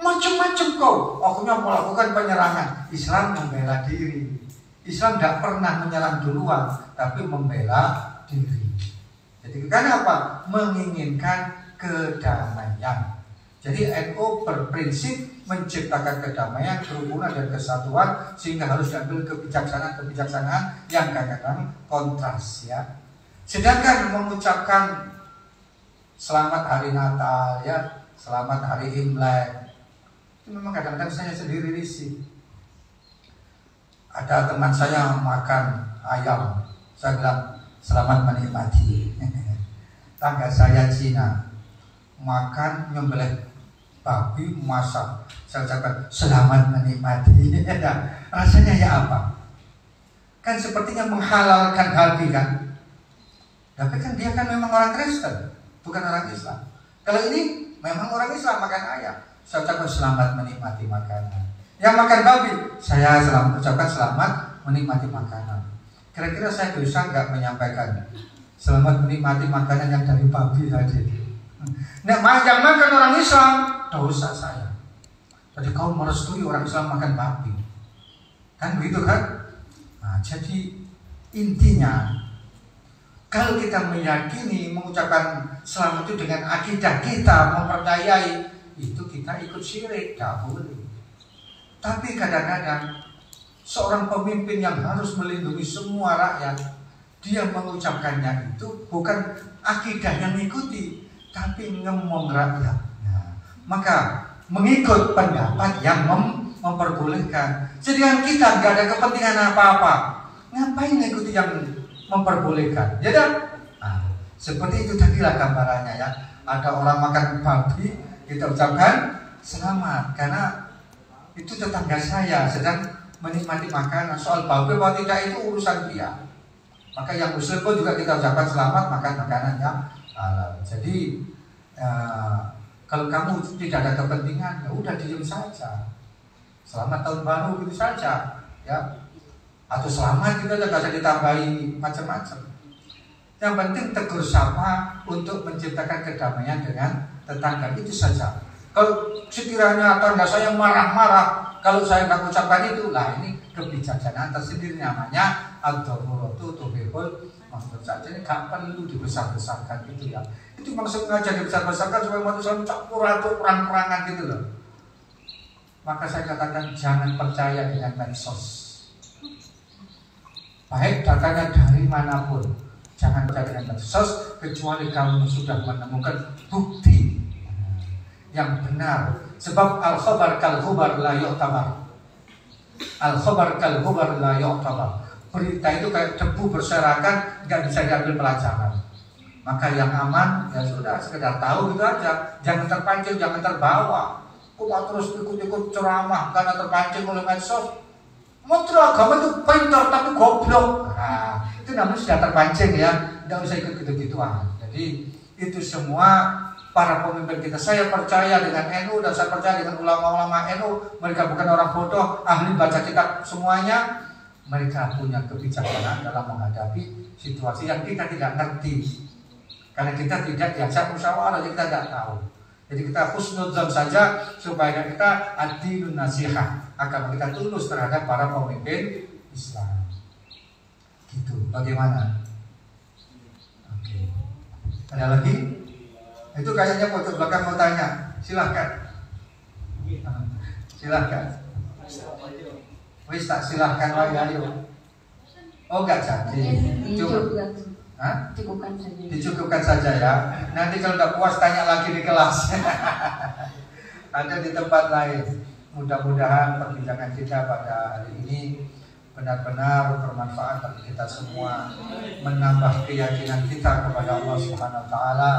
macam-macam kau. Akhirnya melakukan penyerangan. Islam membela diri. Islam tidak pernah menyerang duluan, tapi membela diri. Jadi karena apa? Menginginkan kedamaian. Jadi NU berprinsip menciptakan kedamaian, kerukunan dan kesatuan sehingga harus diambil kebijaksanaan-kebijaksanaan yang kadang-kadang kontras ya. Sedangkan mengucapkan selamat hari Natal ya, selamat hari Imlek itu memang kadang-kadang saya sendiri risih. Ada teman saya makan ayam, saya bilang selamat menikmati. Tangga saya Cina makan nyembelih babi masak saya ucapkan selamat menikmati. Nah, rasanya ya apa? Kan sepertinya menghalalkan babi kan? Tapi kan dia kan memang orang Kristen bukan orang Islam. Kalau ini memang orang Islam makan ayam. Saya ucapkan selamat menikmati makanan. Yang makan babi saya selamat ucapkan selamat menikmati makanan. Kira-kira saya dosa nggak menyampaikan selamat menikmati makanan yang dari babi tadi? Nek yang makan orang Islam, dosa saya. Jadi kau merestui orang Islam makan babi. Kan begitu kan? Nah, jadi intinya kalau kita meyakini mengucapkan selamat itu dengan akidah kita mempercayai itu kita ikut syirik, tidak boleh. Tapi kadang-kadang seorang pemimpin yang harus melindungi semua rakyat, dia mengucapkannya itu bukan akidah yang mengikuti, tapi ngomong rakyat. Maka mengikut pendapat yang mem memperbolehkan. Sedangkan kita nggak ada kepentingan apa-apa. Ngapain mengikuti yang memperbolehkan? Jadi, ya nah, seperti itu tadilah gambarannya ya. Ada orang makan babi, kita ucapkan selamat karena itu tetangga saya sedang menikmati makanan. Soal babi atau tidak itu urusan dia. Maka yang muslim pun juga kita ucapkan selamat makan makanan halal. Jadi ya, kalau kamu tidak ada kepentingan, ya udah diem saja. Selamat tahun baru gitu saja, ya. Atau selamat kita nggak usah ditambahi macam-macam. Yang penting tegur sapa untuk menciptakan kedamaian dengan tetangga itu saja. Kalau sekiranya tanda saya marah-marah, kalau saya nggak ucapkan itu, lah ini kebijaksanaan tersendiri namanya ad-daruratu tubihul maksud saja ini gak perlu dibesar-besarkan gitu ya itu maksud sengaja dibesar-besarkan supaya umat Islam campur atau perang-perangan gitu loh maka saya katakan jangan percaya dengan medsos baik datanya dari mana pun Jangan percaya dengan medsos kecuali kamu sudah menemukan bukti yang benar. Sebab al khabar kal khabar la yu'tabar. Al khabar kal khabar la yu'tabar. Berita itu kayak debu berserakan, nggak bisa diambil pelajaran. Maka yang aman ya sudah sekedar tahu gitu aja. Jangan terpancing, jangan terbawa. Kok terus ikut-ikut ceramah karena terpancing oleh medsos. Menteri agama itu pintar tapi goblok. Nah, itu namanya sudah terpancing ya. Nggak usah ikut gitu-gituan. Jadi itu semua para pemimpin kita. Saya percaya dengan NU dan saya percaya dengan ulama-ulama NU. Mereka bukan orang bodoh, ahli baca kitab semuanya. Mereka punya kebijaksanaan dalam menghadapi situasi yang kita tidak ngerti. Karena kita tidak diajak musyawarah, jadi kita tidak tahu. Jadi kita khusnudzon saja supaya kita adilun nasihat akan kita tulus terhadap para pemimpin Islam. Gitu. Bagaimana? Oke. Ada lagi? Itu kayaknya foto belakang mau tanya. Silahkan. Silahkan. Wis tak silahkan wae ayo. Oh enggak jadi. Cukup. Hah? cukupkan saja. Dicukupkan saja ya. Nanti kalau tidak puas tanya lagi di kelas. Ada di tempat lain. Mudah-mudahan perbincangan kita pada hari ini benar-benar bermanfaat bagi kita semua, menambah keyakinan kita kepada Allah Subhanahu wa taala,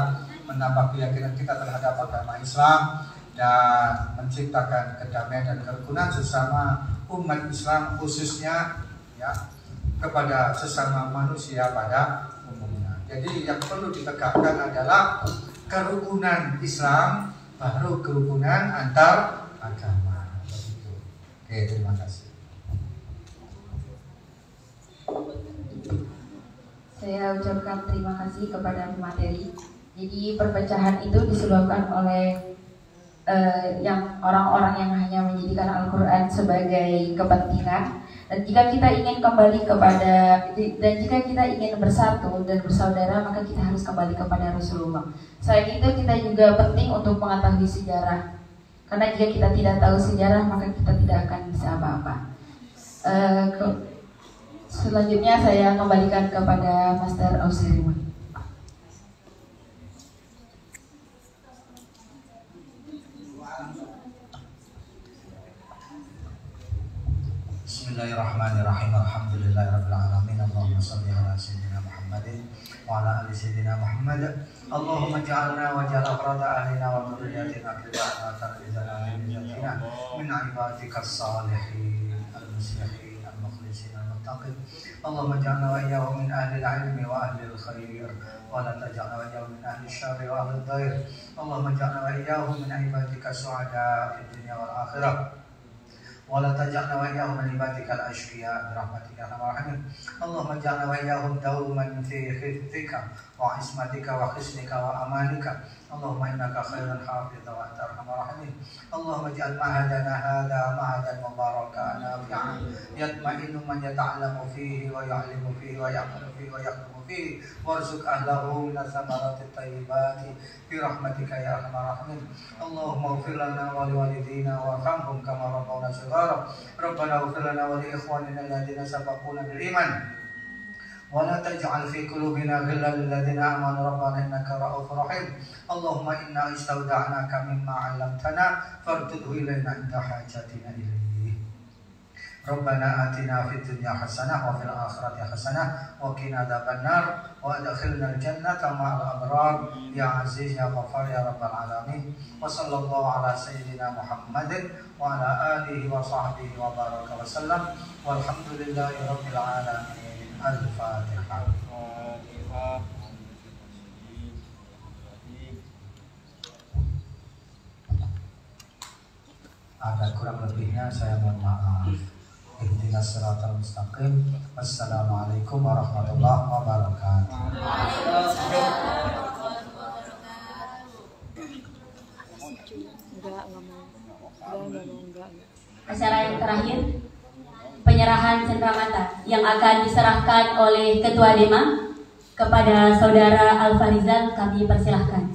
menambah keyakinan kita terhadap agama Islam dan menciptakan kedamaian dan kerukunan sesama umat Islam khususnya ya kepada sesama manusia pada. Jadi yang perlu ditegakkan adalah kerukunan Islam baru kerukunan antar agama. Oke, terima kasih. Saya ucapkan terima kasih kepada pemateri. Jadi perpecahan itu disebabkan oleh eh, yang orang-orang yang hanya menjadikan Al-Quran sebagai kepentingan. Dan jika kita ingin kembali kepada dan jika kita ingin bersatu dan bersaudara, maka kita harus kembali kepada Rasulullah. Selain itu kita juga penting untuk mengetahui sejarah. Karena jika kita tidak tahu sejarah, maka kita tidak akan bisa apa-apa. Eh, Selanjutnya saya kembalikan kepada Master Ausirimun. Bismillahirrahmanirrahim. Alhamdulillahirabbil. Allahumma shalli ala sayyidina Muhammadin wa ala ali sayyidina Muhammad. Allahumma ja'alna wa ja'al afrada ahlina wa dhurriyyatina qibatan min jannatina min ibadika as-salihin al-muslihin al-mukhlisin al-muttaqin. Allahumma ja'alna wa iyyahum min ahli al-ilmi wa ahli al-khair wa la taj'alna wa iyyahum min ahli al-syarri wa ahli al-dhair. Allahumma ja'alna wa iyyahum min ibadika as-su'ada fid dunya wal akhirah. ولا تجعلنا وإياهم من عبادك الأشقياء برحمتك يا أرحم الراحمين. اللهم اجعلنا وإياهم دوما في خفتك وعصمتك وحسنك وامانك اللهم انك خير الحافظ وانت ارحم الراحمين اللهم اجعل معهدنا هذا معهدا مباركا نافعا يطمئن من يتعلم فيه ويعلم فيه ويعمل فيه ويخدم فيه وارزق اهله من الثمرات الطيبات برحمتك يا ارحم الراحمين اللهم اغفر لنا ولوالدينا وارحمهم كما ربونا صغارا ربنا اغفر لنا ولاخواننا الذين سبقونا بالايمان ولا تجعل في قلوبنا غلا للذين آمنوا. ربنا إنك رؤوف رحيم. اللهم إنا استودعناك مما علمتنا فارده إلينا عند حاجتنا إليه. ربنا آتنا في الدنيا حسنة وفي الآخرة حسنة وقنا عذاب النار وأدخلنا الجنة مع الأبرار. يا عزيز يا غفار يا رب العالمين. وصلى الله على سيدنا محمد وعلى آله وصحبه وبارك وسلم. والحمد لله رب العالمين. الفاتحة ada kurang lebihnya saya mohon maaf. Ihdinas siratal mustaqim. Wassalamualaikum warahmatullahi wabarakatuh. Enggak, enggak mau. Enggak, enggak mau, enggak. Acara yang terakhir penyerahan cenderamata yang akan diserahkan oleh Ketua Dema kepada Saudara Al Farizal kami persilahkan.